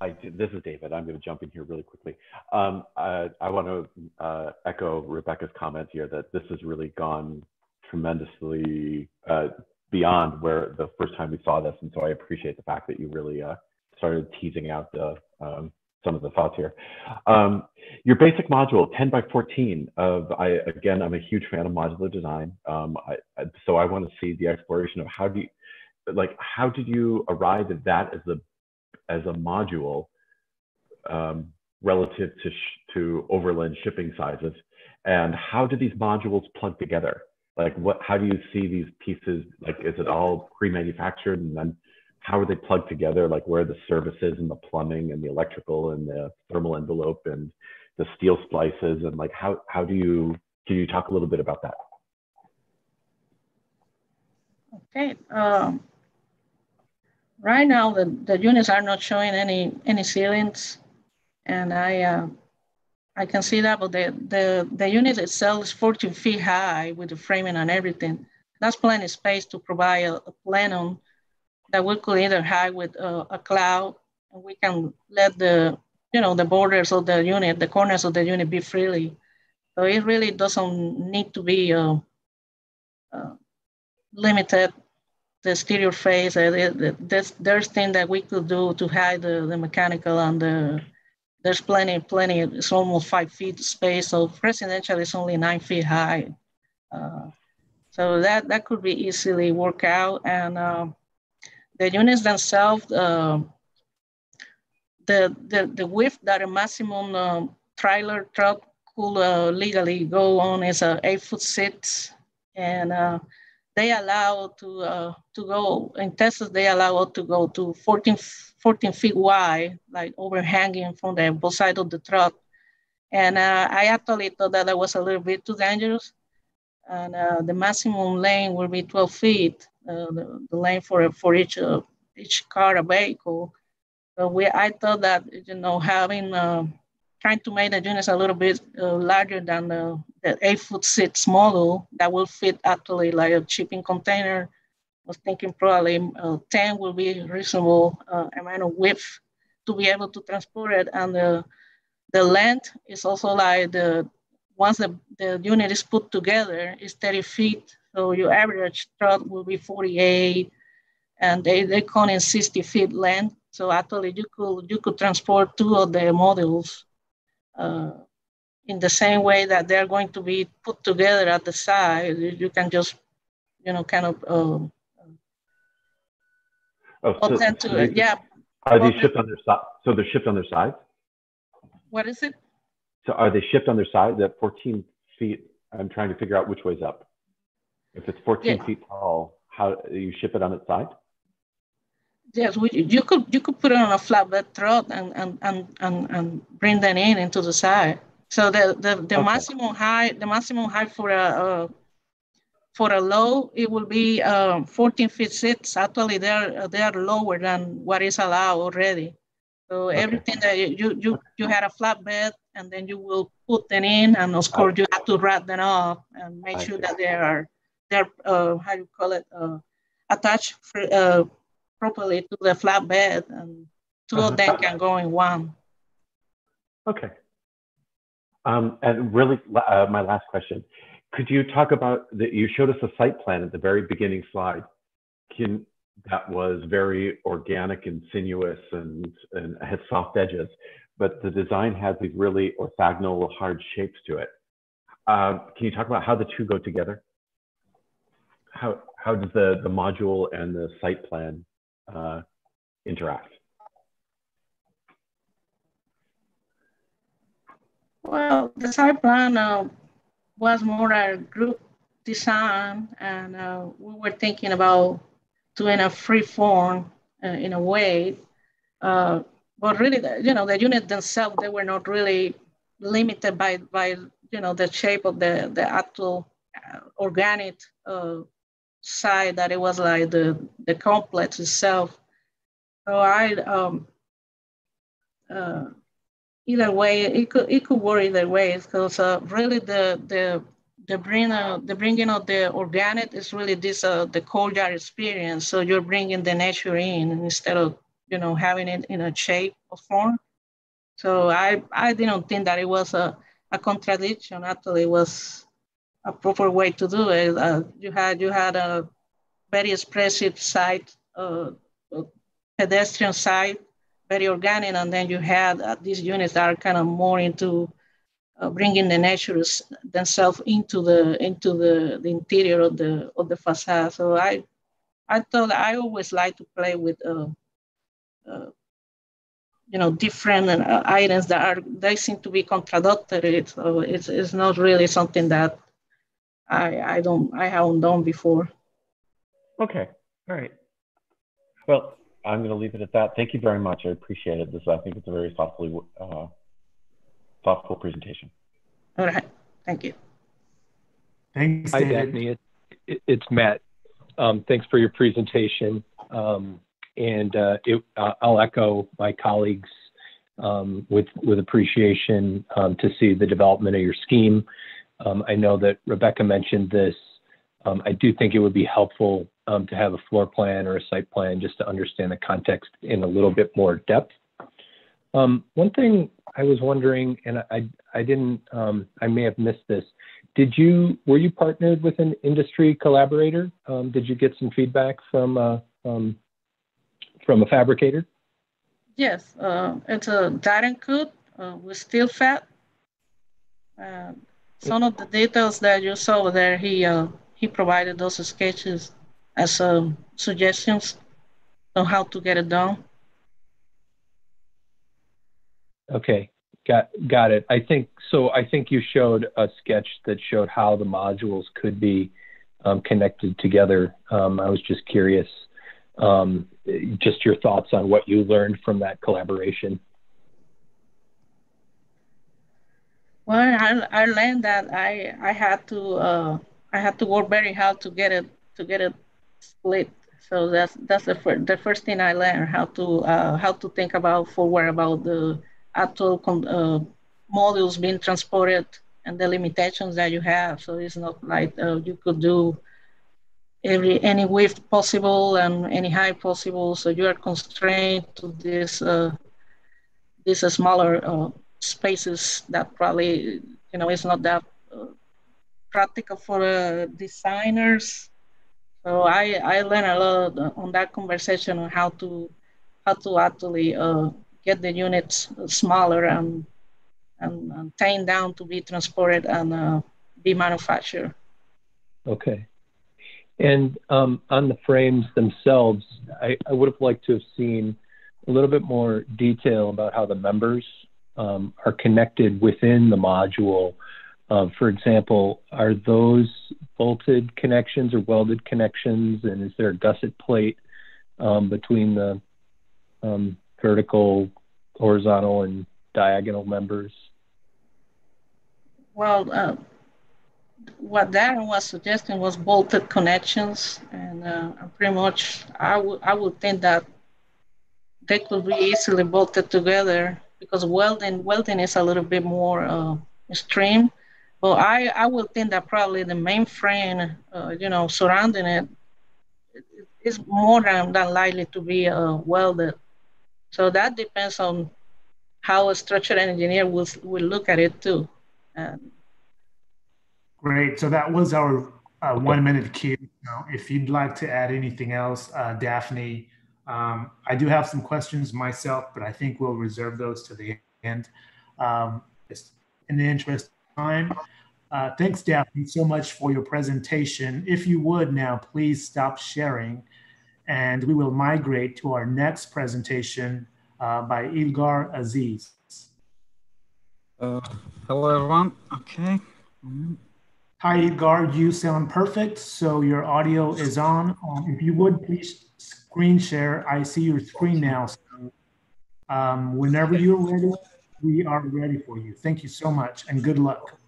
I, this is David. I'm going to jump in here really quickly. Um, I, I, want to uh, echo Rebecca's comment here that this has really gone tremendously uh, beyond where the first time we saw this, and so I appreciate the fact that you really uh, started teasing out the, um, some of the thoughts here. Um, your basic module, 10 by 14 of, I again, I'm a huge fan of modular design. Um, I, so I want to see the exploration of how do you, like how did you arrive at that as a as a module um, relative to to overland shipping sizes and how do these modules plug together like what how do you see these pieces like is it all pre-manufactured? And then how are they plugged together? Like where are the services and the plumbing and the electrical and the thermal envelope and the steel splices? And like how how do you can you talk a little bit about that? Okay um, right now the, the units are not showing any any ceilings. And I uh, I can see that, but the, the, the unit itself is 14 feet high with the framing and everything. That's plenty of space to provide a, a plenum that we could either hide with a, a cloud and we can let the, you know, the borders of the unit, the corners of the unit be freely. So it really doesn't need to be uh, uh, limited the exterior face. Uh, there's, there's things that we could do to hide the, the mechanical and the, there's plenty, plenty, it's almost five feet space. So residential is only nine feet high. Uh, so that, that could be easily worked out. And uh, the units themselves, uh, the, the, the width that a maximum uh, trailer truck could uh, legally go on is a eight foot six. And uh, they allow to uh, to go in Texas. They allow to go to 14, 14 feet wide, like overhanging from the both side of the truck. And uh, I actually thought that that was a little bit too dangerous. And uh, the maximum lane will be 12 feet, uh, the, the, lane for for each uh, each car or vehicle. So we I thought that you know having uh, trying to make the units a little bit larger than the, the eight foot six model that will fit actually like a shipping container. Was thinking probably uh, 10 will be reasonable uh, amount of width to be able to transport it. And the, the length is also like the, once the, the unit is put together, is 30 feet. So your average truck will be 48 and they, they come in 60 feet length. So actually you could, you could transport two of the modules uh, in the same way that they're going to be put together at the side. You can just, you know, kind of um, oh, so, to it. Yeah. Are these shipped on their side? So they're shipped on their side. What is it? So are they shipped on their side? That 14 feet, I'm trying to figure out which way's up. If it's 14 yeah. feet tall, how you ship it on its side? Yes, we, you could you could put it on a flatbed truck and and, and, and, and bring that in into the side. So the the, the okay. maximum height the maximum height for a, a for a low it will be um, 14 feet six. Actually, they're they are lower than what is allowed already. So okay. everything that you you you had a flatbed and then you will put them in, and of course you have to wrap them up and make I sure see. that they are they're uh, how you call it uh, attached for, uh, properly to the flatbed, and 2 of them can go in one. Okay. Um, and really, uh, my last question: Could you talk about that? You showed us a site plan at the very beginning slide. Can that was very organic and sinuous and, and had soft edges, but the design has these really orthogonal, hard shapes to it. Uh, can you talk about how the two go together? how how does the the module and the site plan uh, interact? Well, the site plan uh, was more a group design, and uh, we were thinking about doing a free form uh, in a way. Uh, but really, the, you know, the unit themselves, they were not really limited by by you know the shape of the the actual uh, organic side that it was like the the complex itself. So I um uh, either way it could it could work either way because uh, really the the the bring uh, the bringing of the organic is really this uh, the courtyard experience. So you're bringing the nature in instead of you know having it in a shape or form. So I I didn't think that it was a, a contradiction. Actually, it was a proper way to do it. Uh, you had you had a very expressive site, uh, pedestrian site, very organic, and then you had uh, these units that are kind of more into uh, bringing the nature themselves into the into the, the interior of the of the facade. So I I thought I always like to play with. Uh, uh, you know, different uh, items that are they seem to be contradictory. So it's, it's not really something that I, I don't, I haven't done before. Okay, all right. Well, I'm going to leave it at that. Thank you very much. I appreciate it. This, I think it's a very thoughtfully, uh, thoughtful presentation. All right, thank you. Thanks, David. Hi, Daphne. It, it's Matt. Um, thanks for your presentation. Um, and uh, it, uh, I'll echo my colleagues um, with, with appreciation um, to see the development of your scheme. Um, I know that Rebecca mentioned this. Um, I do think it would be helpful um, to have a floor plan or a site plan just to understand the context in a little bit more depth. Um, one thing I was wondering, and I, I didn't, um, I may have missed this. Did you, were you partnered with an industry collaborator? Um, did you get some feedback from, uh, from a fabricator? Yes, uh, it's a Dynacut uh, with steel fat. Uh, some of the details that you saw there, he uh, he provided those sketches as um, suggestions on how to get it done. Okay, got got it. I think so. I think you showed a sketch that showed how the modules could be um, connected together. Um, I was just curious, um, just your thoughts on what you learned from that collaboration. Well, I, I learned that I I had to uh, I had to work very hard to get it to get it split. So that's that's the first the first thing I learned how to uh, how to think about forward about the actual uh, modules being transported and the limitations that you have. So it's not like uh, you could do every any width possible and any height possible. So you are constrained to this uh, this smaller uh, spaces that probably you know it's not that practical for uh, designers So I, I learned a lot on that conversation on how to how to actually uh, get the units smaller and, and, and taken down to be transported and uh, be manufactured. Okay. And um, on the frames themselves, I, I, would have liked to have seen a little bit more detail about how the members um, are connected within the module. Uh, for example, are those bolted connections or welded connections? And is there a gusset plate um, between the um, vertical, horizontal, and diagonal members? Well, uh, what Darren was suggesting was bolted connections, and uh, pretty much I would I would think that they could be easily bolted together because welding welding is a little bit more uh, extreme. But I I would think that probably the main frame, uh, you know, surrounding it, is more than, than likely to be uh, welded. So that depends on how a structural engineer will will look at it too. And Great. So that was our uh, one minute cue. Now, if you'd like to add anything else, uh, Daphne, um, I do have some questions myself, but I think we'll reserve those to the end. Um, in the interest time, uh, thanks, Daphne, so much for your presentation. If you would now, please stop sharing, and we will migrate to our next presentation uh, by Ilgar Aziz. Uh, hello, everyone. Okay. Hi, Edgar. You sound perfect. So your audio is on. Um, if you would please screen share. I see your screen now. So, um, whenever you're ready, we are ready for you. Thank you so much and good luck.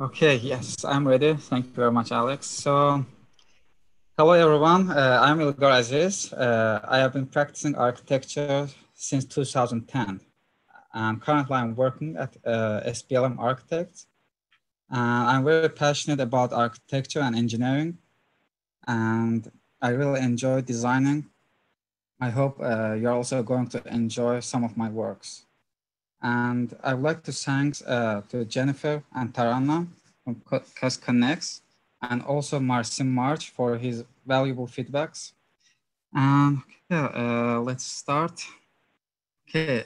Okay, yes, I'm ready. Thank you very much, Alex. So, hello everyone. Uh, I'm Ilgar Aziz. Uh, I have been practicing architecture since 2010. And currently I'm working at uh, SPLM Architects uh, I'm very passionate about architecture and engineering, and I really enjoy designing. I hope uh, you're also going to enjoy some of my works. And I would like to thank uh, to Jennifer and Tarana from Cast Connex, and also Marcin March for his valuable feedbacks. And yeah, uh, let's start. Okay,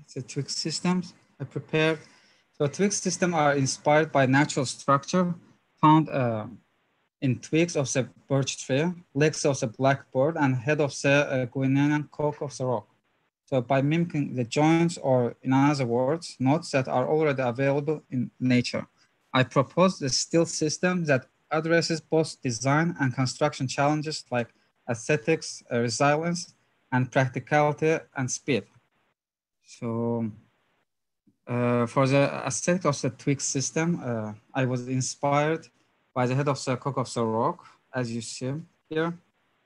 it's a Twigs systems. I prepared so Twigs systems are inspired by natural structure found uh, in twigs of the birch tree, legs of the blackbird, and head of the uh, Guianan cock of the rock. So by mimicking the joints, or in other words, nodes that are already available in nature, I propose a steel system that addresses both design and construction challenges like aesthetics, uh, resilience, and practicality and speed. So uh, for the aesthetic of the Twigs system, uh, I was inspired by the head of the Cock of the Rock, as you see here.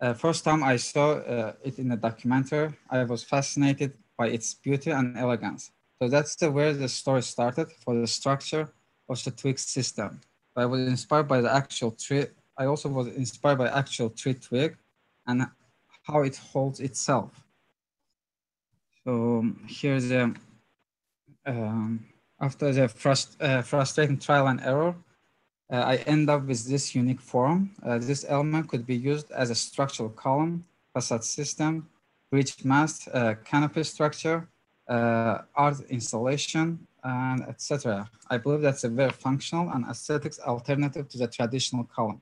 Uh, first time I saw uh, it in a documentary, I was fascinated by its beauty and elegance. So that's the, where the story started for the structure of the twig system. I was inspired by the actual tree. I also was inspired by actual tree twig and how it holds itself. So here's the um, after the frust uh, frustrating trial and error, uh, I end up with this unique form. Uh, this element could be used as a structural column, facade system, bridge mast, uh, canopy structure, uh, art installation, and etc. I believe that's a very functional and aesthetics alternative to the traditional column.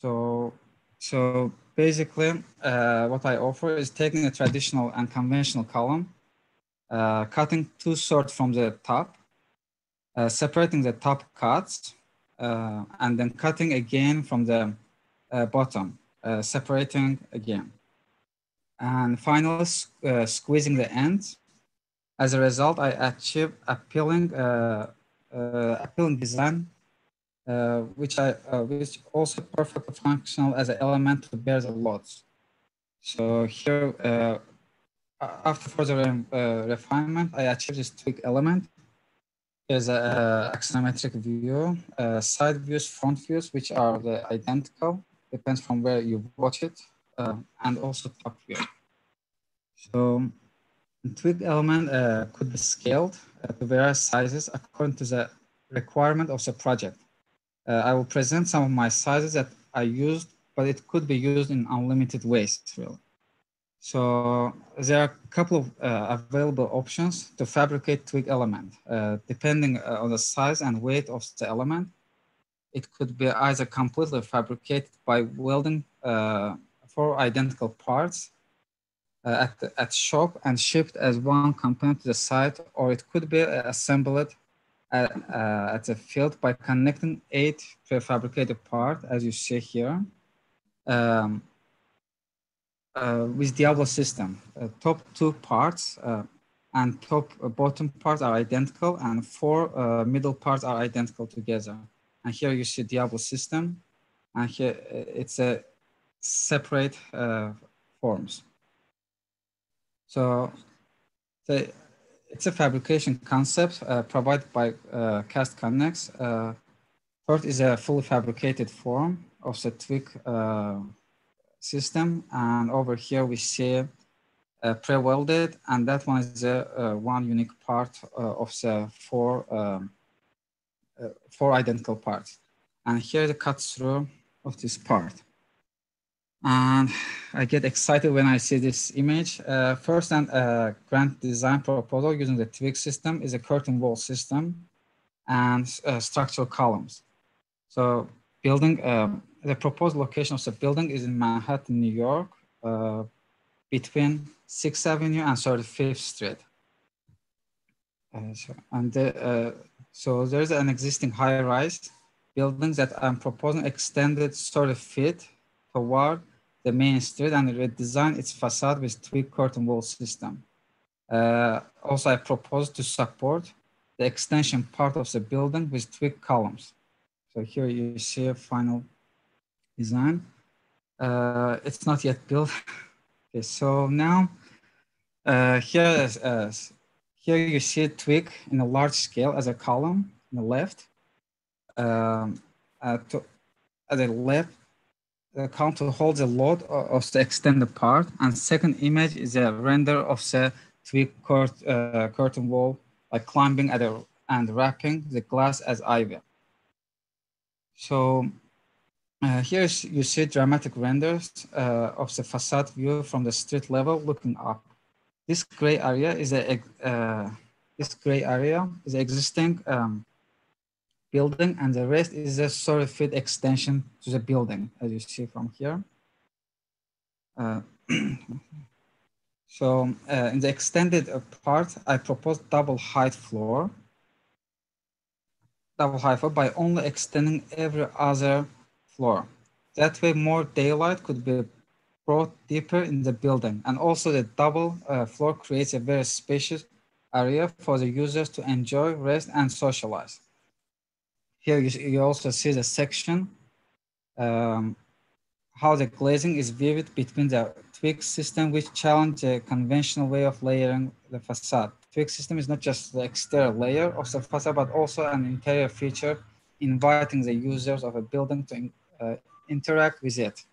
So, so basically, uh, what I offer is taking a traditional and conventional column uh, cutting two thirds from the top, uh, separating the top cuts, uh, and then cutting again from the uh, bottom, uh, separating again. And finally, uh, squeezing the ends. As a result, I achieve appealing, appealing design, which, I, which also perfectly functional as an element to bear the loads. So here, after further uh, refinement, I achieved this twig element. There's a, axonometric view, uh, side views, front views, which are the identical, depends from where you watch it, uh, and also top view. So twig element uh, could be scaled uh, to various sizes according to the requirement of the project. Uh, I will present some of my sizes that I used, but it could be used in unlimited ways, really. So there are a couple of uh, available options to fabricate twig element, uh, depending uh, on the size and weight of the element. It could be either completely fabricated by welding uh, four identical parts uh, at, the, at shop and shipped as one component to the site, or it could be assembled at, uh, at the field by connecting eight prefabricated parts, as you see here. Um, uh, with Diablo system. Uh, top two parts uh, and top bottom parts are identical and four middle parts are identical together. And here you see Diablo system and here it's a separate forms. So the, it's a fabrication concept uh, provided by uh, Cast Connex. Uh, first is a fully fabricated form of the twig system. And over here we see uh, pre-welded, and that one is the uh, one unique part uh, of the four, um, uh, four identical parts. And here the cut through of this part. And I get excited when I see this image. Uh, first and uh, grant design proposal using the twig system is a curtain wall system and structural columns. So building um, the proposed location of the building is in Manhattan, New York, uh, between 6th Avenue and 35th Street. Uh, so, and uh, so there's an existing high-rise building that I'm proposing extended 30 feet toward the main street and redesign its facade with twig curtain wall system. Uh, also, I propose to support the extension part of the building with twig columns. So here you see a final design. Uh, it's not yet built. okay, so now uh, here, is, uh, here you see a twig in a large scale as a column on the left. Um, to, at the left, the counter holds a load of the extended part. And second image is a render of the twig curt, uh, curtain wall by climbing at a, and wrapping the glass as ivy. So uh, here you see dramatic renders uh, of the facade view from the street level looking up. This gray area is a uh, this gray area is existing um, building, and the rest is a sort of fit extension to the building, as you see from here. Uh, so uh, in the extended part, I propose double height floor, double floor by only extending every other floor. That way more daylight could be brought deeper in the building. And also the double uh, floor creates a very spacious area for the users to enjoy, rest, and socialize. Here you, you also see the section, um, how the glazing is vivid between the twig system, which challenge the conventional way of layering the facade. Twig system is not just the exterior layer of the facade, but also an interior feature inviting the users of a building to uh, interact with it.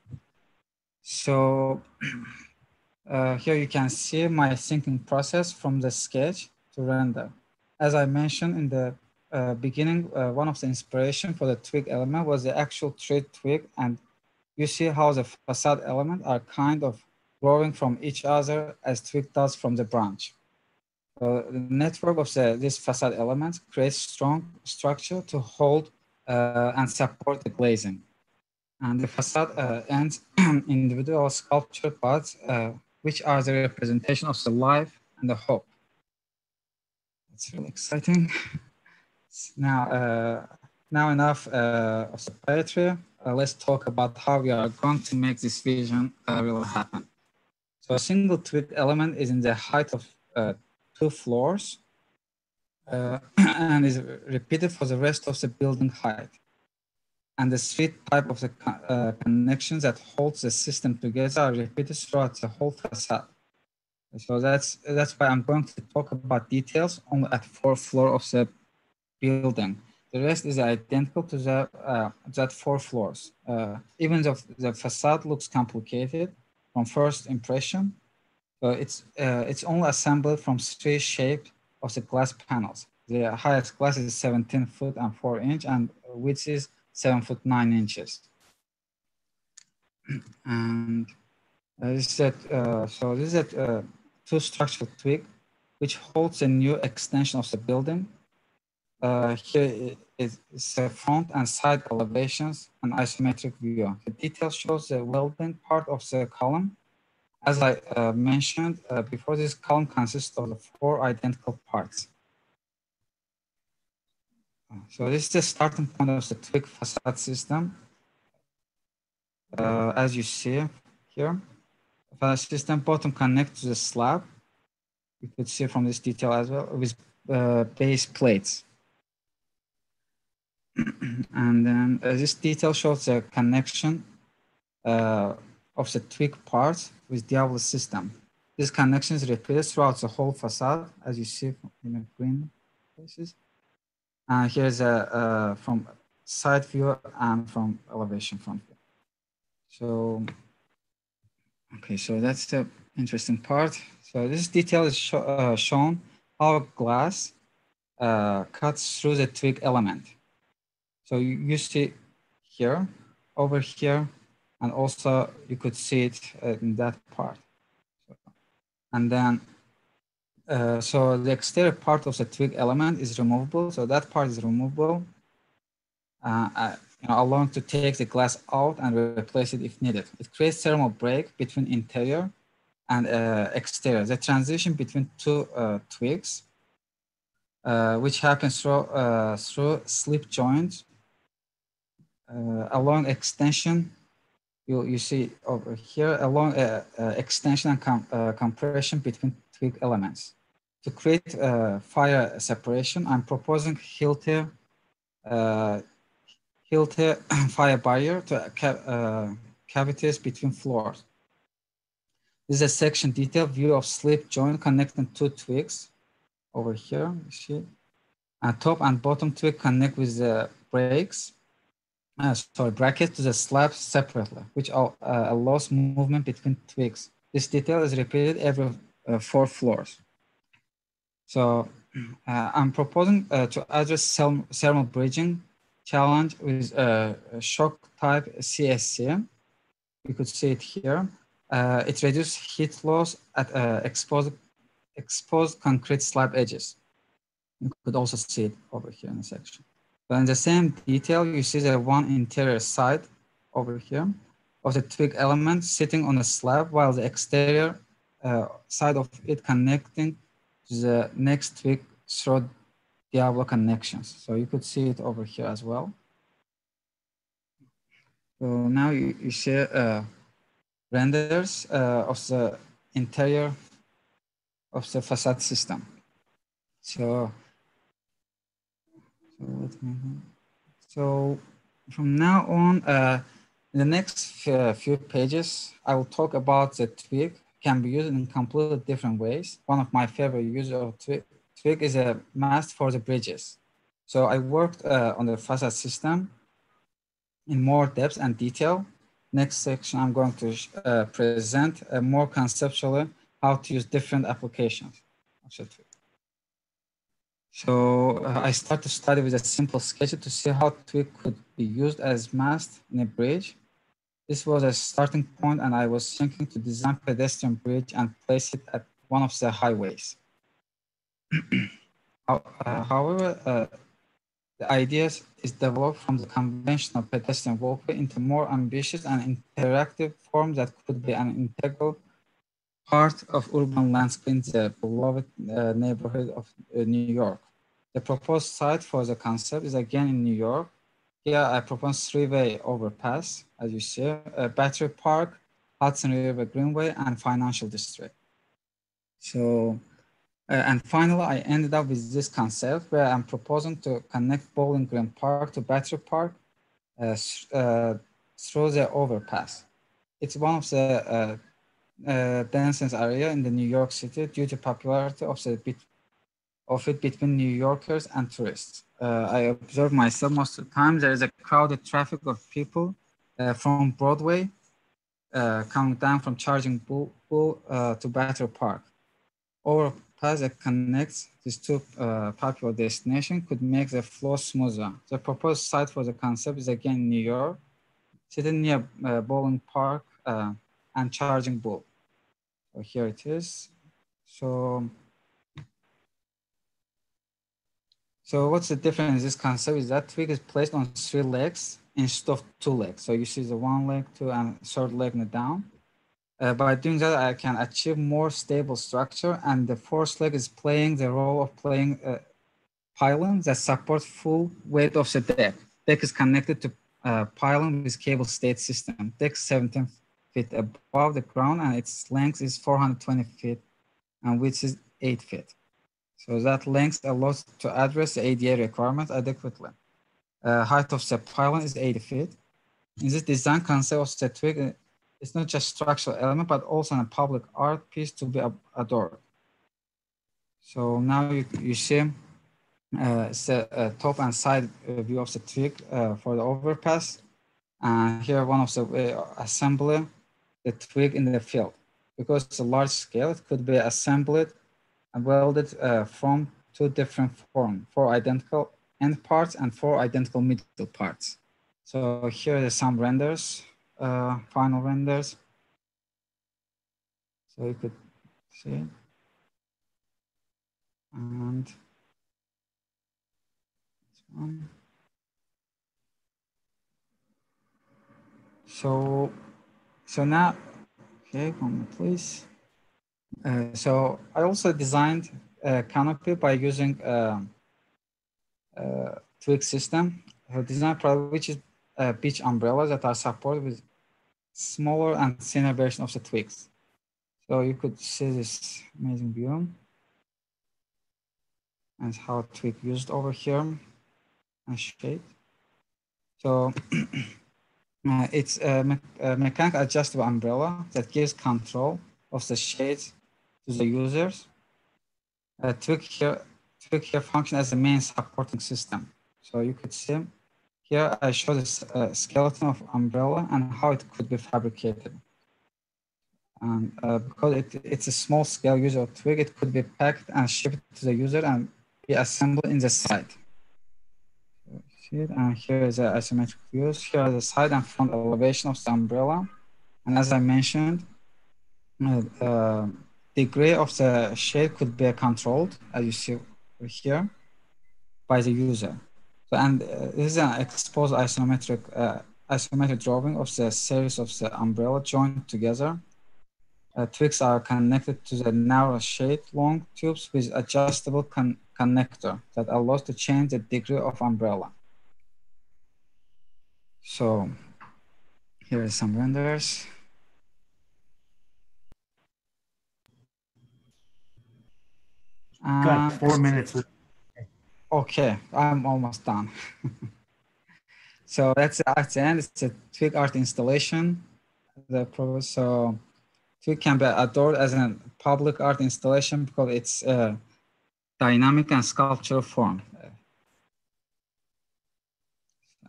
So uh, here you can see my thinking process from the sketch to render. As I mentioned in the uh, beginning, uh, one of the inspiration for the twig element was the actual tree twig. And you see how the facade element are kind of growing from each other as twig does from the branch. Uh, the network of the, these facade elements creates strong structure to hold uh, and support the glazing and the facade uh, ends individual sculptured parts, uh, which are the representation of the life and the hope. It's really exciting. now, uh, now enough uh, of the poetry. Uh, let's talk about how we are going to make this vision uh, really happen. So a single twig element is in the height of two floors and is repeated for the rest of the building height and the street type of the uh, connections that holds the system together are repeated throughout the whole facade. So that's that's why I'm going to talk about details on at fourth floor of the building. The rest is identical to the uh, that four floors. Uh, even though the facade looks complicated from first impression, uh, it's uh, it's only assembled from three shapes of the glass panels. The highest glass is 17 foot and 4 inch, and width is seven foot nine inches. and uh, this is that, uh, so this is a uh, two structural twig which holds a new extension of the building. Uh, here is the front and side elevations and isometric view. The detail shows the welding part of the column. As I uh, mentioned uh, before, this column consists of the four identical parts. So this is the starting point of the twig facade system. Uh, as you see here, the system bottom connects to the slab. You could see from this detail as well with uh, base plates. and then uh, this detail shows the connection uh, of the twig part with Diablo system. This connection is repeated throughout the whole facade, as you see in the green places. And here's a uh, from side view and from elevation front view. So, okay, so that's the interesting part. So this detail is sh uh, shown how glass uh, cuts through the twig element. So you, you see here, over here, and also you could see it uh, in that part. And then, uh, so the exterior part of the twig element is removable. So that part is removable, uh, uh, you know, allowing to take the glass out and replace it if needed. It creates thermal break between interior and uh, exterior. The transition between two uh, twigs, which happens through, through slip joints uh, along extension, you, you see over here, along uh, uh, extension and com compression between twig elements. To create fire separation, I'm proposing Hilti, Hilti fire barrier to ca cavities between floors. This is a section detail view of slip joint connecting two twigs over here, you see. And top and bottom twig connect with the brakes uh, sorry, brackets to the slab separately, which are uh, allows movement between twigs. This detail is repeated every uh, four floors. So uh, I'm proposing uh, to address thermal bridging challenge with uh, Schöck type CSC. You could see it here. it reduces heat loss at exposed, exposed concrete slab edges. You could also see it over here in the section. But in the same detail, you see the one interior side over here of the twig element sitting on a slab while the exterior uh, side of it connecting to the next twig through Diablo connections. So you could see it over here as well. So now you, you see uh, renders uh, of the interior of the facade system. So so So from now on, uh, in the next few pages, I will talk about the twig can be used in completely different ways. One of my favorite uses of twig, twig is a mast for the bridges. So I worked uh, on the facade system in more depth and detail. Next section, I'm going to uh, present more conceptually how to use different applications. So uh, I started to study with a simple sketch to see how twig could be used as mast in a bridge. This was a starting point and I was thinking to design pedestrian bridge and place it at one of the highways. uh, however, uh, the idea is developed from the conventional pedestrian walkway into more ambitious and interactive form that could be an integral part of urban landscape in the beloved uh, neighborhood of uh, New York. The proposed site for the concept is again in New York. Here I propose three-way overpass, as you see, a Battery Park, Hudson River Greenway, and Financial District. So, uh, and finally, I ended up with this concept where I'm proposing to connect Bowling Green Park to Battery Park uh, uh, through the overpass. It's one of the uh, uh, densest area in the New York City due to popularity of the of it between New Yorkers and tourists. Uh, I observe myself most of the time there is a crowded traffic of people uh, from Broadway uh, coming down from Charging Bull, Bull uh, to Battery Park. Overpass that connects these two uh, popular destinations could make the flow smoother. The proposed site for the concept is again New York sitting near a bowling park uh, and charging Bull. So here it is. So, so what's the difference in this concept is that twig is placed on three legs instead of two legs. So you see the one leg, two, and third leg in the down. Uh, by doing that, I can achieve more stable structure and the fourth leg is playing the role of playing a pylon that supports full weight of the deck. Deck is connected to uh, pylon with cable stayed system. Deck 17 feet above the ground and its length is 420 feet and width is 8 feet. So that length allows to address the ADA requirement adequately. Uh, height of the pylon is 80 feet. In this design concept of the twig, uh, it's not just structural element, but also a public art piece to be adored. So now you, you see uh, the uh, top and side view of the twig uh, for the overpass. And here one of the uh, assembly the twig in the field. Because it's a large scale, it could be assembled and welded uh, from two different forms, four identical end parts and four identical middle parts. So here are some renders, uh, final renders. So you could see. And this one. So so now, okay, one more please. Uh, so I also designed a canopy by using a, a twig system. A design product which is uh, beach umbrellas that are supported with smaller and thinner version of the twigs. So you could see this amazing view and how twig used over here and shape. So Uh, it's a, me a mechanical adjustable umbrella that gives control of the shades to the users. Uh, here, Twig here function as the main supporting system. So you could see here I show the uh, skeleton of umbrella and how it could be fabricated. And uh, because it, it's a small scale user of Twig, it could be packed and shipped to the user and be assembled in the site see it. And here is the isometric views. Here are the side and front elevation of the umbrella. And as I mentioned, uh, uh, degree of the shade could be controlled, as you see here, by the user. So, and uh, this is an exposed isometric uh, isometric drawing of the series of the umbrella joined together. Uh, twigs are connected to the narrow shade long tubes with adjustable con connector that allows to change the degree of umbrella. So here are some renders. Got uh, four minutes. Okay, I'm almost done. so that's at the end. It's a Twig art installation. The so Twig can be adored as a public art installation because it's a dynamic and sculptural form.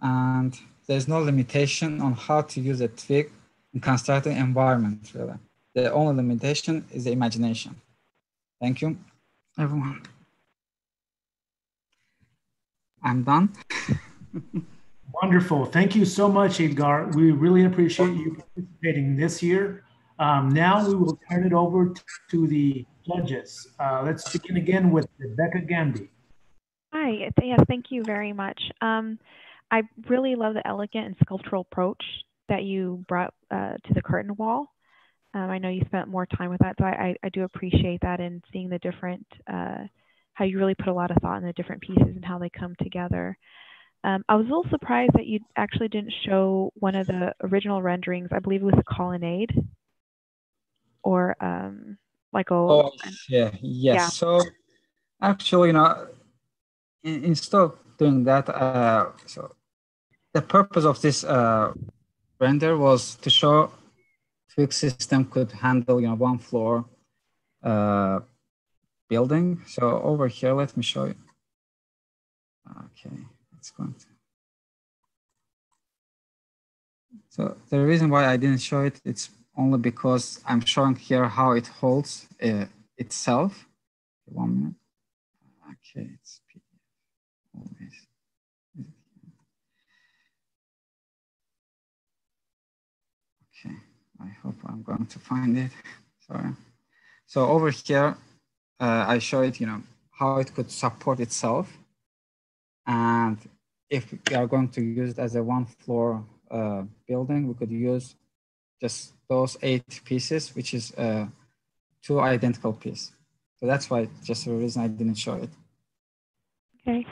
And there's no limitation on how to use a twig in constructing environment, really. The only limitation is the imagination. Thank you, everyone. I'm done. Wonderful. Thank you so much, Edgar. We really appreciate you participating this year. Um, now we will turn it over to the judges. Uh, let's begin again with Rebecca Gandy. Hi, yes, thank you very much. Um, I really love the elegant and sculptural approach that you brought uh, to the curtain wall. Um, I know you spent more time with that, so I, I, do appreciate that and seeing the different, uh, how you really put a lot of thought in the different pieces and how they come together. Um, I was a little surprised that you actually didn't show one of the original renderings. I believe it was a colonnade or um, like a. Oh, yeah, yes. Yeah. So actually, you know, instead of doing that, uh, so the purpose of this uh, render was to show Twig system could handle, you know, one floor uh, building. So over here, let me show you. Okay, it's going to. So the reason why I didn't show it, it's only because I'm showing here how it holds uh, itself. One minute. Okay, it's always. I hope I'm going to find it. Sorry. So over here, uh, I show it, you know, how it could support itself. And if we are going to use it as a one floor uh, building, we could use just those eight pieces, which is uh, two identical pieces. So that's why just the reason I didn't show it. Okay.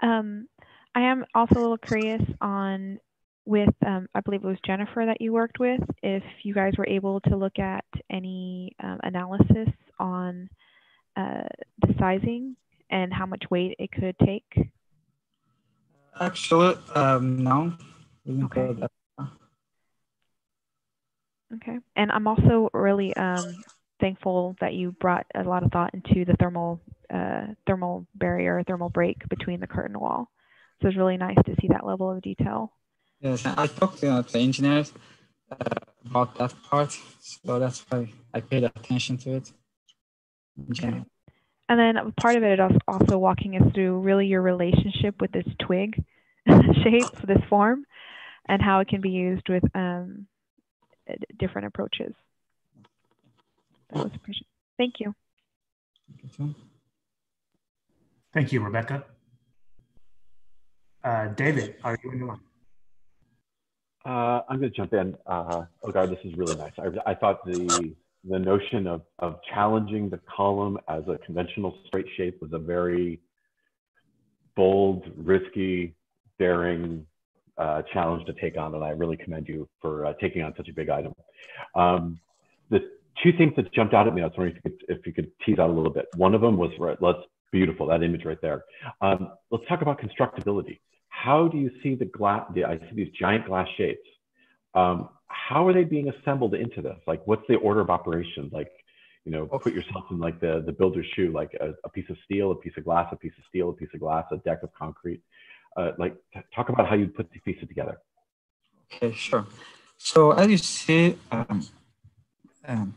Um, I am also a little curious on with, um, I believe it was Jennifer that you worked with, if you guys were able to look at any um, analysis on uh, the sizing and how much weight it could take. Actually, um, no. Okay. Okay. And I'm also really um, thankful that you brought a lot of thought into the thermal uh, thermal barrier, thermal break between the curtain wall. So it's really nice to see that level of detail. Yes, I talked to the engineers uh, about that part, so that's why I paid attention to it. Okay. And then part of it is also walking us through really your relationship with this twig shape, this form, and how it can be used with um, different approaches. That was appreciated. Thank you. Thank you, Rebecca. Uh, David, are you in the line? Uh, I'm going to jump in. Uh, oh God, this is really nice. I, I thought the the notion of, of challenging the column as a conventional straight shape was a very bold, risky, daring uh, challenge to take on, and I really commend you for uh, taking on such a big item. Um, the two things that jumped out at me, I was wondering if you could, if you could tease out a little bit. One of them was, right, let's beautiful, that image right there. Um, let's talk about constructability. How do you see the glass, the, I see these giant glass shapes. Um, how are they being assembled into this? Like, what's the order of operations? Like, you know, put yourself in like the, the builder's shoe, like a, a piece of steel, a piece of glass, a piece of steel, a piece of glass, a deck of concrete. Uh, like, talk about how you put these pieces together. Okay, sure. So as you see, um, um,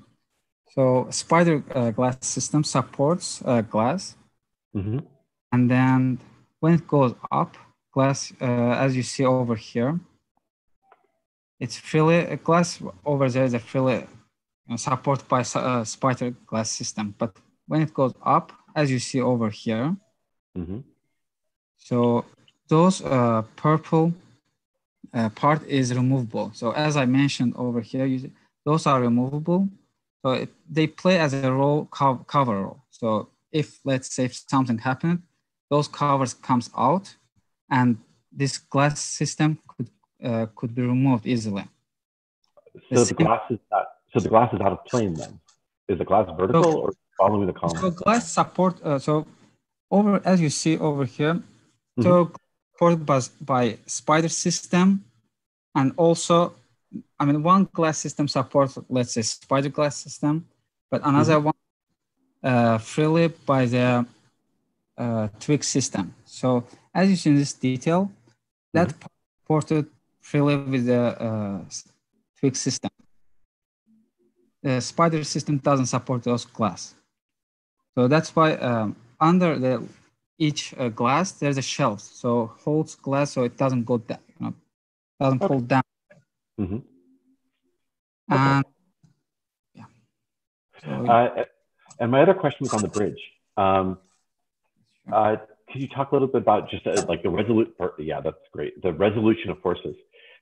so spider uh, glass system supports uh, glass. Mm-hmm. And then when it goes up, glass, uh, as you see over here, it's fillet, glass over there is a fillet know, supported by a uh, spider glass system. But when it goes up, as you see over here, mm-hmm. so those uh, purple uh, part is removable. So as I mentioned over here, you, those are removable. So it, they play as a role co- cover role. So if let's say if something happened, those covers comes out, and this glass system could uh, could be removed easily. So the, the glass is not, so the glass is out of plane then. Is the glass vertical so, or following the column? So glass support. Uh, so over as you see over here, mm-hmm. so supported by, by spider system, and also, I mean, one glass system supports let's say spider glass system, but another mm-hmm. one uh, freely by the uh, twig system. So as you see in this detail, that mm-hmm. ported freely with the uh, twig system. The spider system doesn't support those glass. So that's why um, under the each uh, glass, there's a shelf. So holds glass so it doesn't go down, you know, doesn't okay. down. Mm-hmm. And yeah. So, uh, and my other question was on the bridge. Um, uh, could you talk a little bit about just uh, like the resolute? Yeah, that's great. The resolution of forces,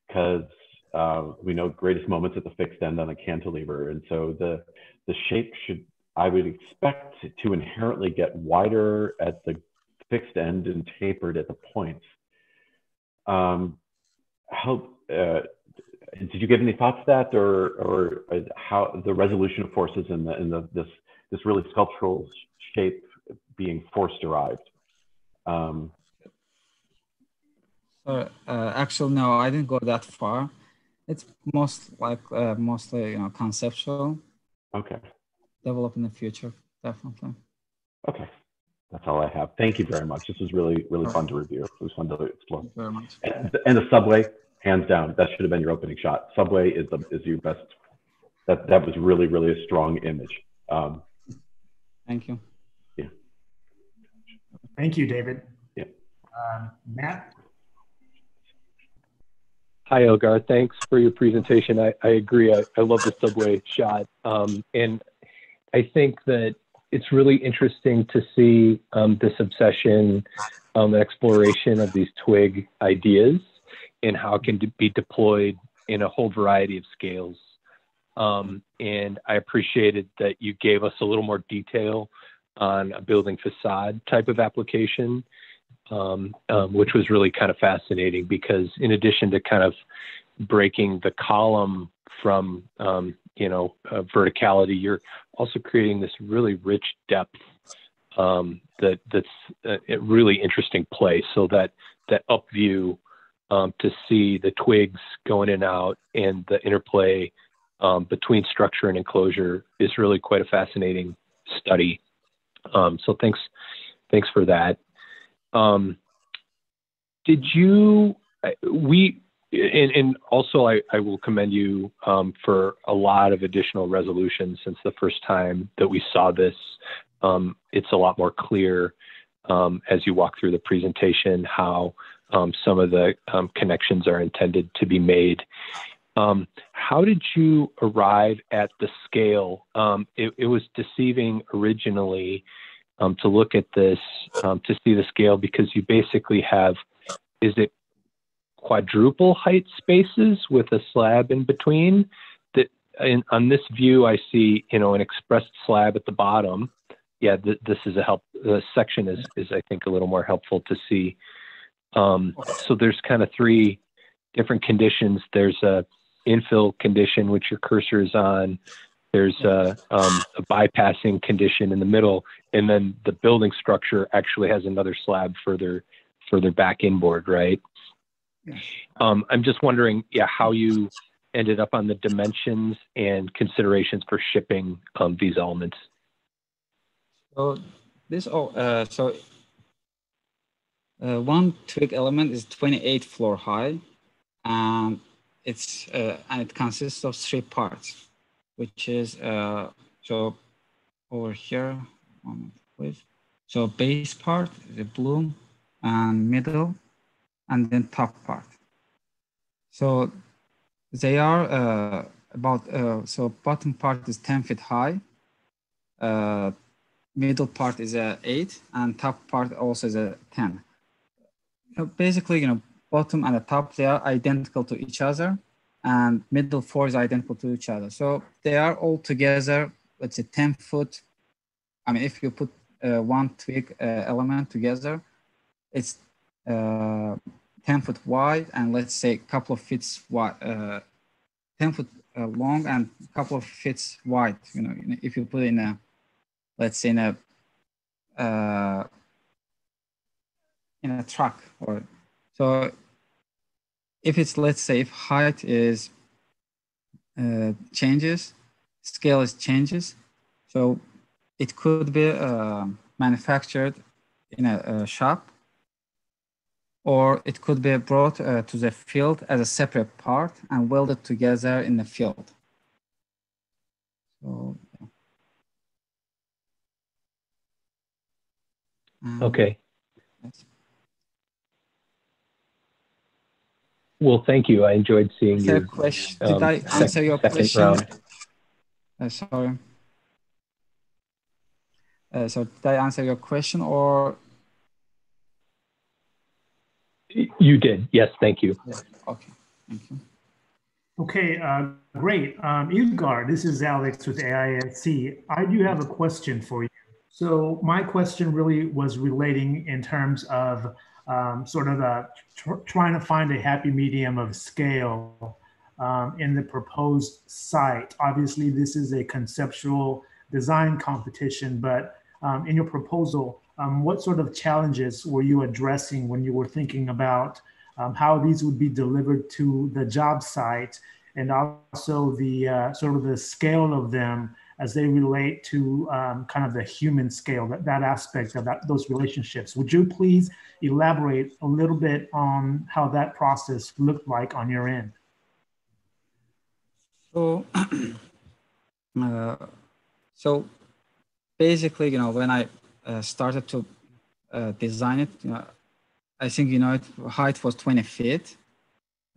because uh, we know greatest moments at the fixed end on a cantilever, and so the the shape should I would expect to inherently get wider at the fixed end and tapered at the points. Um, how uh, did you give any thoughts to that, or or uh, how the resolution of forces in the in the this this really sculptural shape being force derived. Um, uh, actually, no, I didn't go that far. It's most like uh, mostly you know conceptual. Okay. Develop in the future, definitely. Okay, that's all I have. Thank you very much. This was really really fun to review. It was fun to explore. Thank you very much. And, and the subway, hands down, that should have been your opening shot. Subway is the is your best. That that was really really a strong image. Um, Thank you. Yeah. Thank you, David. Yeah. Um, Matt? Hi, Ilgar. Thanks for your presentation. I, I agree. I, I love the subway shot. Um, and I think that it's really interesting to see um, this obsession, um, exploration of these twig ideas and how it can be deployed in a whole variety of scales. Um, and I appreciated that you gave us a little more detail on a building facade type of application um, um, which was really kind of fascinating because in addition to kind of breaking the column from um, you know uh, verticality, you're also creating this really rich depth um, that that's a really interesting place. So that that up view um, to see the twigs going in and out and the interplay um, between structure and enclosure is really quite a fascinating study. So thanks thanks for that. Um, did you, we, and, and also I, I, will commend you um, for a lot of additional resolution since the first time that we saw this. Um, it's a lot more clear um, as you walk through the presentation how um, some of the um, connections are intended to be made. Um, how did you arrive at the scale? It, it, was deceiving originally um, to look at this um, to see the scale because you basically have is it quadruple height spaces with a slab in between? That in, on this view i see you know an expressed slab at the bottom. Yeah th- this is a help the section is is i think a little more helpful to see. Um, so there's kind of three different conditions. There's a infill condition which your cursor is on there's a, um, a, bypassing condition in the middle, and then the building structure actually has another slab further further back inboard, right? Um, I'm just wondering, yeah, how you ended up on the dimensions and considerations for shipping um, these elements. So this all uh, so uh, one twig element is 28 floor high, and it's uh, and it consists of three parts which is uh, so over here, please. So base part, the bloom and middle, and then top part. So they are uh, about, uh, so bottom part is 10 feet high, uh, middle part is a eight, and top part also is a 10. So basically, you know, bottom and the top, they are identical to each other and middle four is identical to each other. So they are all together, let's say 10 foot. I mean, if you put uh, one twig uh, element together, it's uh, 10 foot wide and let's say a couple of feet wide, uh, 10 foot uh, long and a couple of feet wide. You know, if you put in a, let's say in a, uh, in a truck or so if it's, let's say, if height is uh, changes, scale is changes, so it could be uh, manufactured in a, a, shop or it could be brought uh, to the field as a separate part and welded together in the field. So, um, okay. Yes. Well, thank you. I enjoyed seeing you. Question. Did um, I answer your question? Uh, sorry. Uh, so did I answer your question or? You did. Yes, thank you. Yeah. Okay, thank you. Okay, uh, great. Um, Ilgar, this is Alex with AISC. I do have a question for you. So my question really was relating in terms of um, sort of a, tr trying to find a happy medium of scale um, in the proposed site. Obviously, this is a conceptual design competition, but um, in your proposal, um, what sort of challenges were you addressing when you were thinking about um, how these would be delivered to the job site and also the uh, sort of the scale of them as they relate to um, kind of the human scale, that, that aspect of that, those relationships. Would you please elaborate a little bit on how that process looked like on your end? So, uh, so basically, you know, when I uh, started to uh, design it, you know, I think, you know, it, height was 20 feet.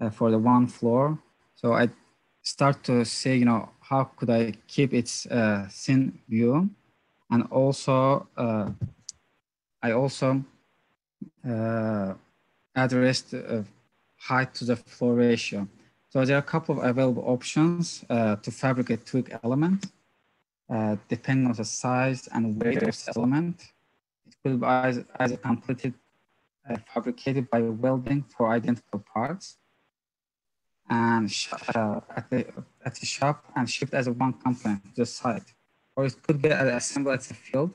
uh, for the one floor. So I start to say, you know, how could I keep its uh, thin view? And also, uh, I also uh, addressed height to the floor ratio. So there are a couple of available options uh, to fabricate twig element, uh, depending on the size and weight of the element. It could be either completed, uh, fabricated by welding for identical parts, and uh, at, the, at the shop and shipped as one component to the site. Or it could be assembled at the field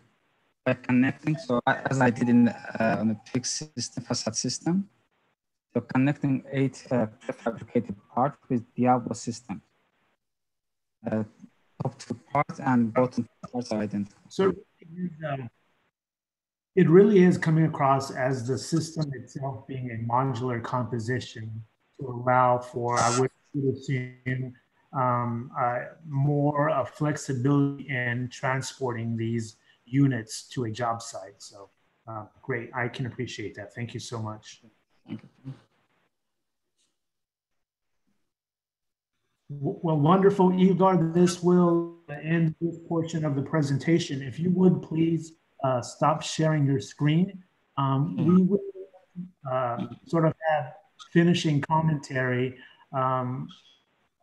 by connecting, so as I did in uh, on the twig system, facade system, so connecting eight uh, prefabricated parts with Diablo system. Uh, top two parts and bottom parts are identical. So it really is coming across as the system itself being a modular composition to allow for, I wish we would assume, um, uh, more uh, flexibility in transporting these units to a job site. So uh, great, I can appreciate that. Thank you so much. Well, wonderful, Igor. This will end this portion of the presentation. If you would please uh, stop sharing your screen. Um, we will uh, sort of have finishing commentary. Um,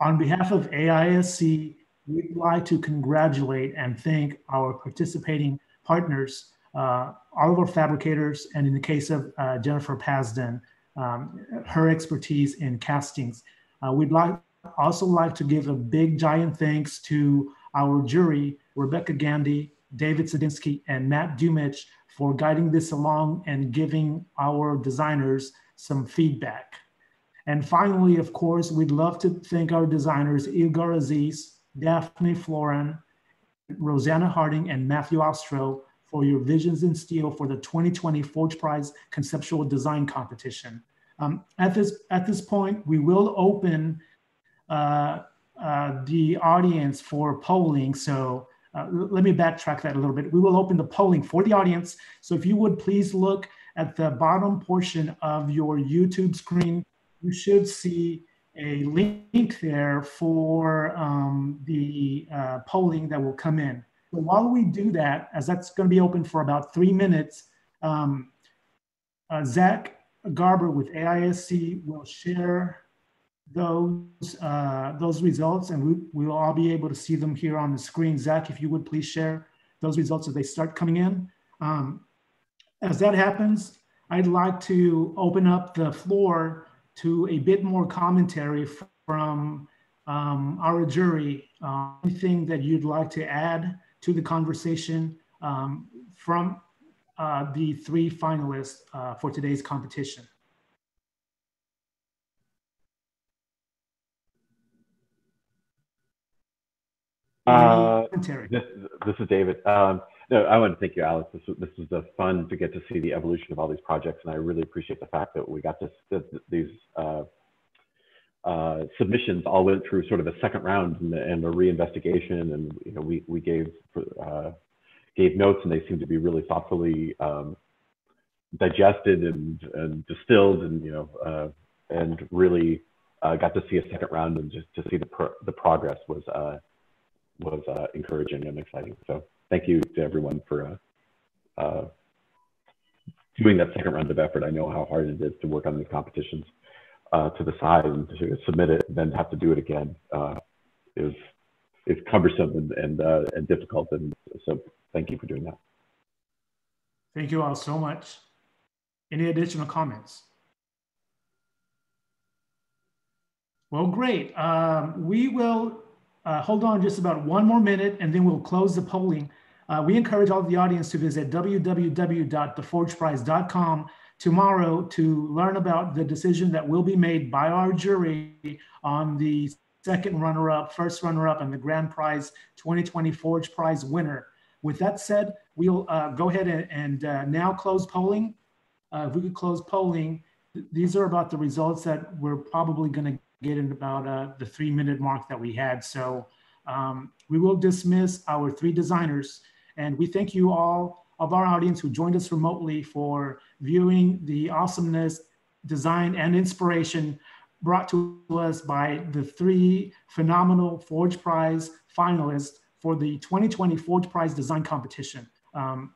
on behalf of AISC, we'd like to congratulate and thank our participating partners, uh, all of our fabricators, and in the case of uh, Jennifer Pasden, um, her expertise in castings. Uh, we'd like also like to give a big giant thanks to our jury, Rebecca Gandy, David Sadinsky, and Matt Dumich for guiding this along and giving our designers some feedback. And finally, of course, we'd love to thank our designers, Igor Aziz, Daphne Florin, Rosanna Harding, and Matthew Ostro for your visions in steel for the 2020 Forge Prize Conceptual Design Competition. Um, at, this, at this point, we will open uh, uh, the audience for polling. So uh, let me backtrack that a little bit. We will open the polling for the audience. So if you would please look at the bottom portion of your YouTube screen, you should see a link there for um, the uh, polling that will come in. So while we do that, as that's going to be open for about three minutes, um, uh, Zach Garber with AISC will share those uh, those results, and we, we will all be able to see them here on the screen. Zach, if you would please share those results as they start coming in. Um, as that happens, I'd like to open up the floor to a bit more commentary from um, our jury. Uh, anything that you'd like to add to the conversation um, from uh, the three finalists uh, for today's competition? Uh, this, this is David. Um, no, I want to thank you, Alex. This, this was a fun to get to see the evolution of all these projects, and I really appreciate the fact that we got this, this these uh, uh, submissions all went through sort of a second round and, and a reinvestigation, and you know we we gave uh, gave notes, and they seemed to be really thoughtfully um, digested and, and distilled, and you know uh, and really uh, got to see a second round and just to see the pro the progress was uh, was encouraging and exciting. So thank you to everyone for uh, uh, doing that second round of effort. I know how hard it is to work on these competitions uh, to the side and to submit it and then have to do it again uh, is is cumbersome and and, uh, and difficult. And so thank you for doing that. Thank you all so much. Any additional comments? Well, great. Um, we will uh, hold on just about one more minute and then we'll close the polling. Uh, we encourage all of the audience to visit www.theforgeprize.com tomorrow to learn about the decision that will be made by our jury on the second runner-up, first runner-up, and the grand prize 2020 Forge Prize winner. With that said, we'll uh, go ahead and, and uh, now close polling. Uh, if we could close polling, th these are about the results that we're probably going to get in about uh, the three minute mark that we had. So um, we will dismiss our three designers and we thank you all of our audience who joined us remotely for viewing the awesomeness, design, and inspiration brought to us by the three phenomenal Forge Prize finalists for the 2020 Forge Prize Design Competition. Um,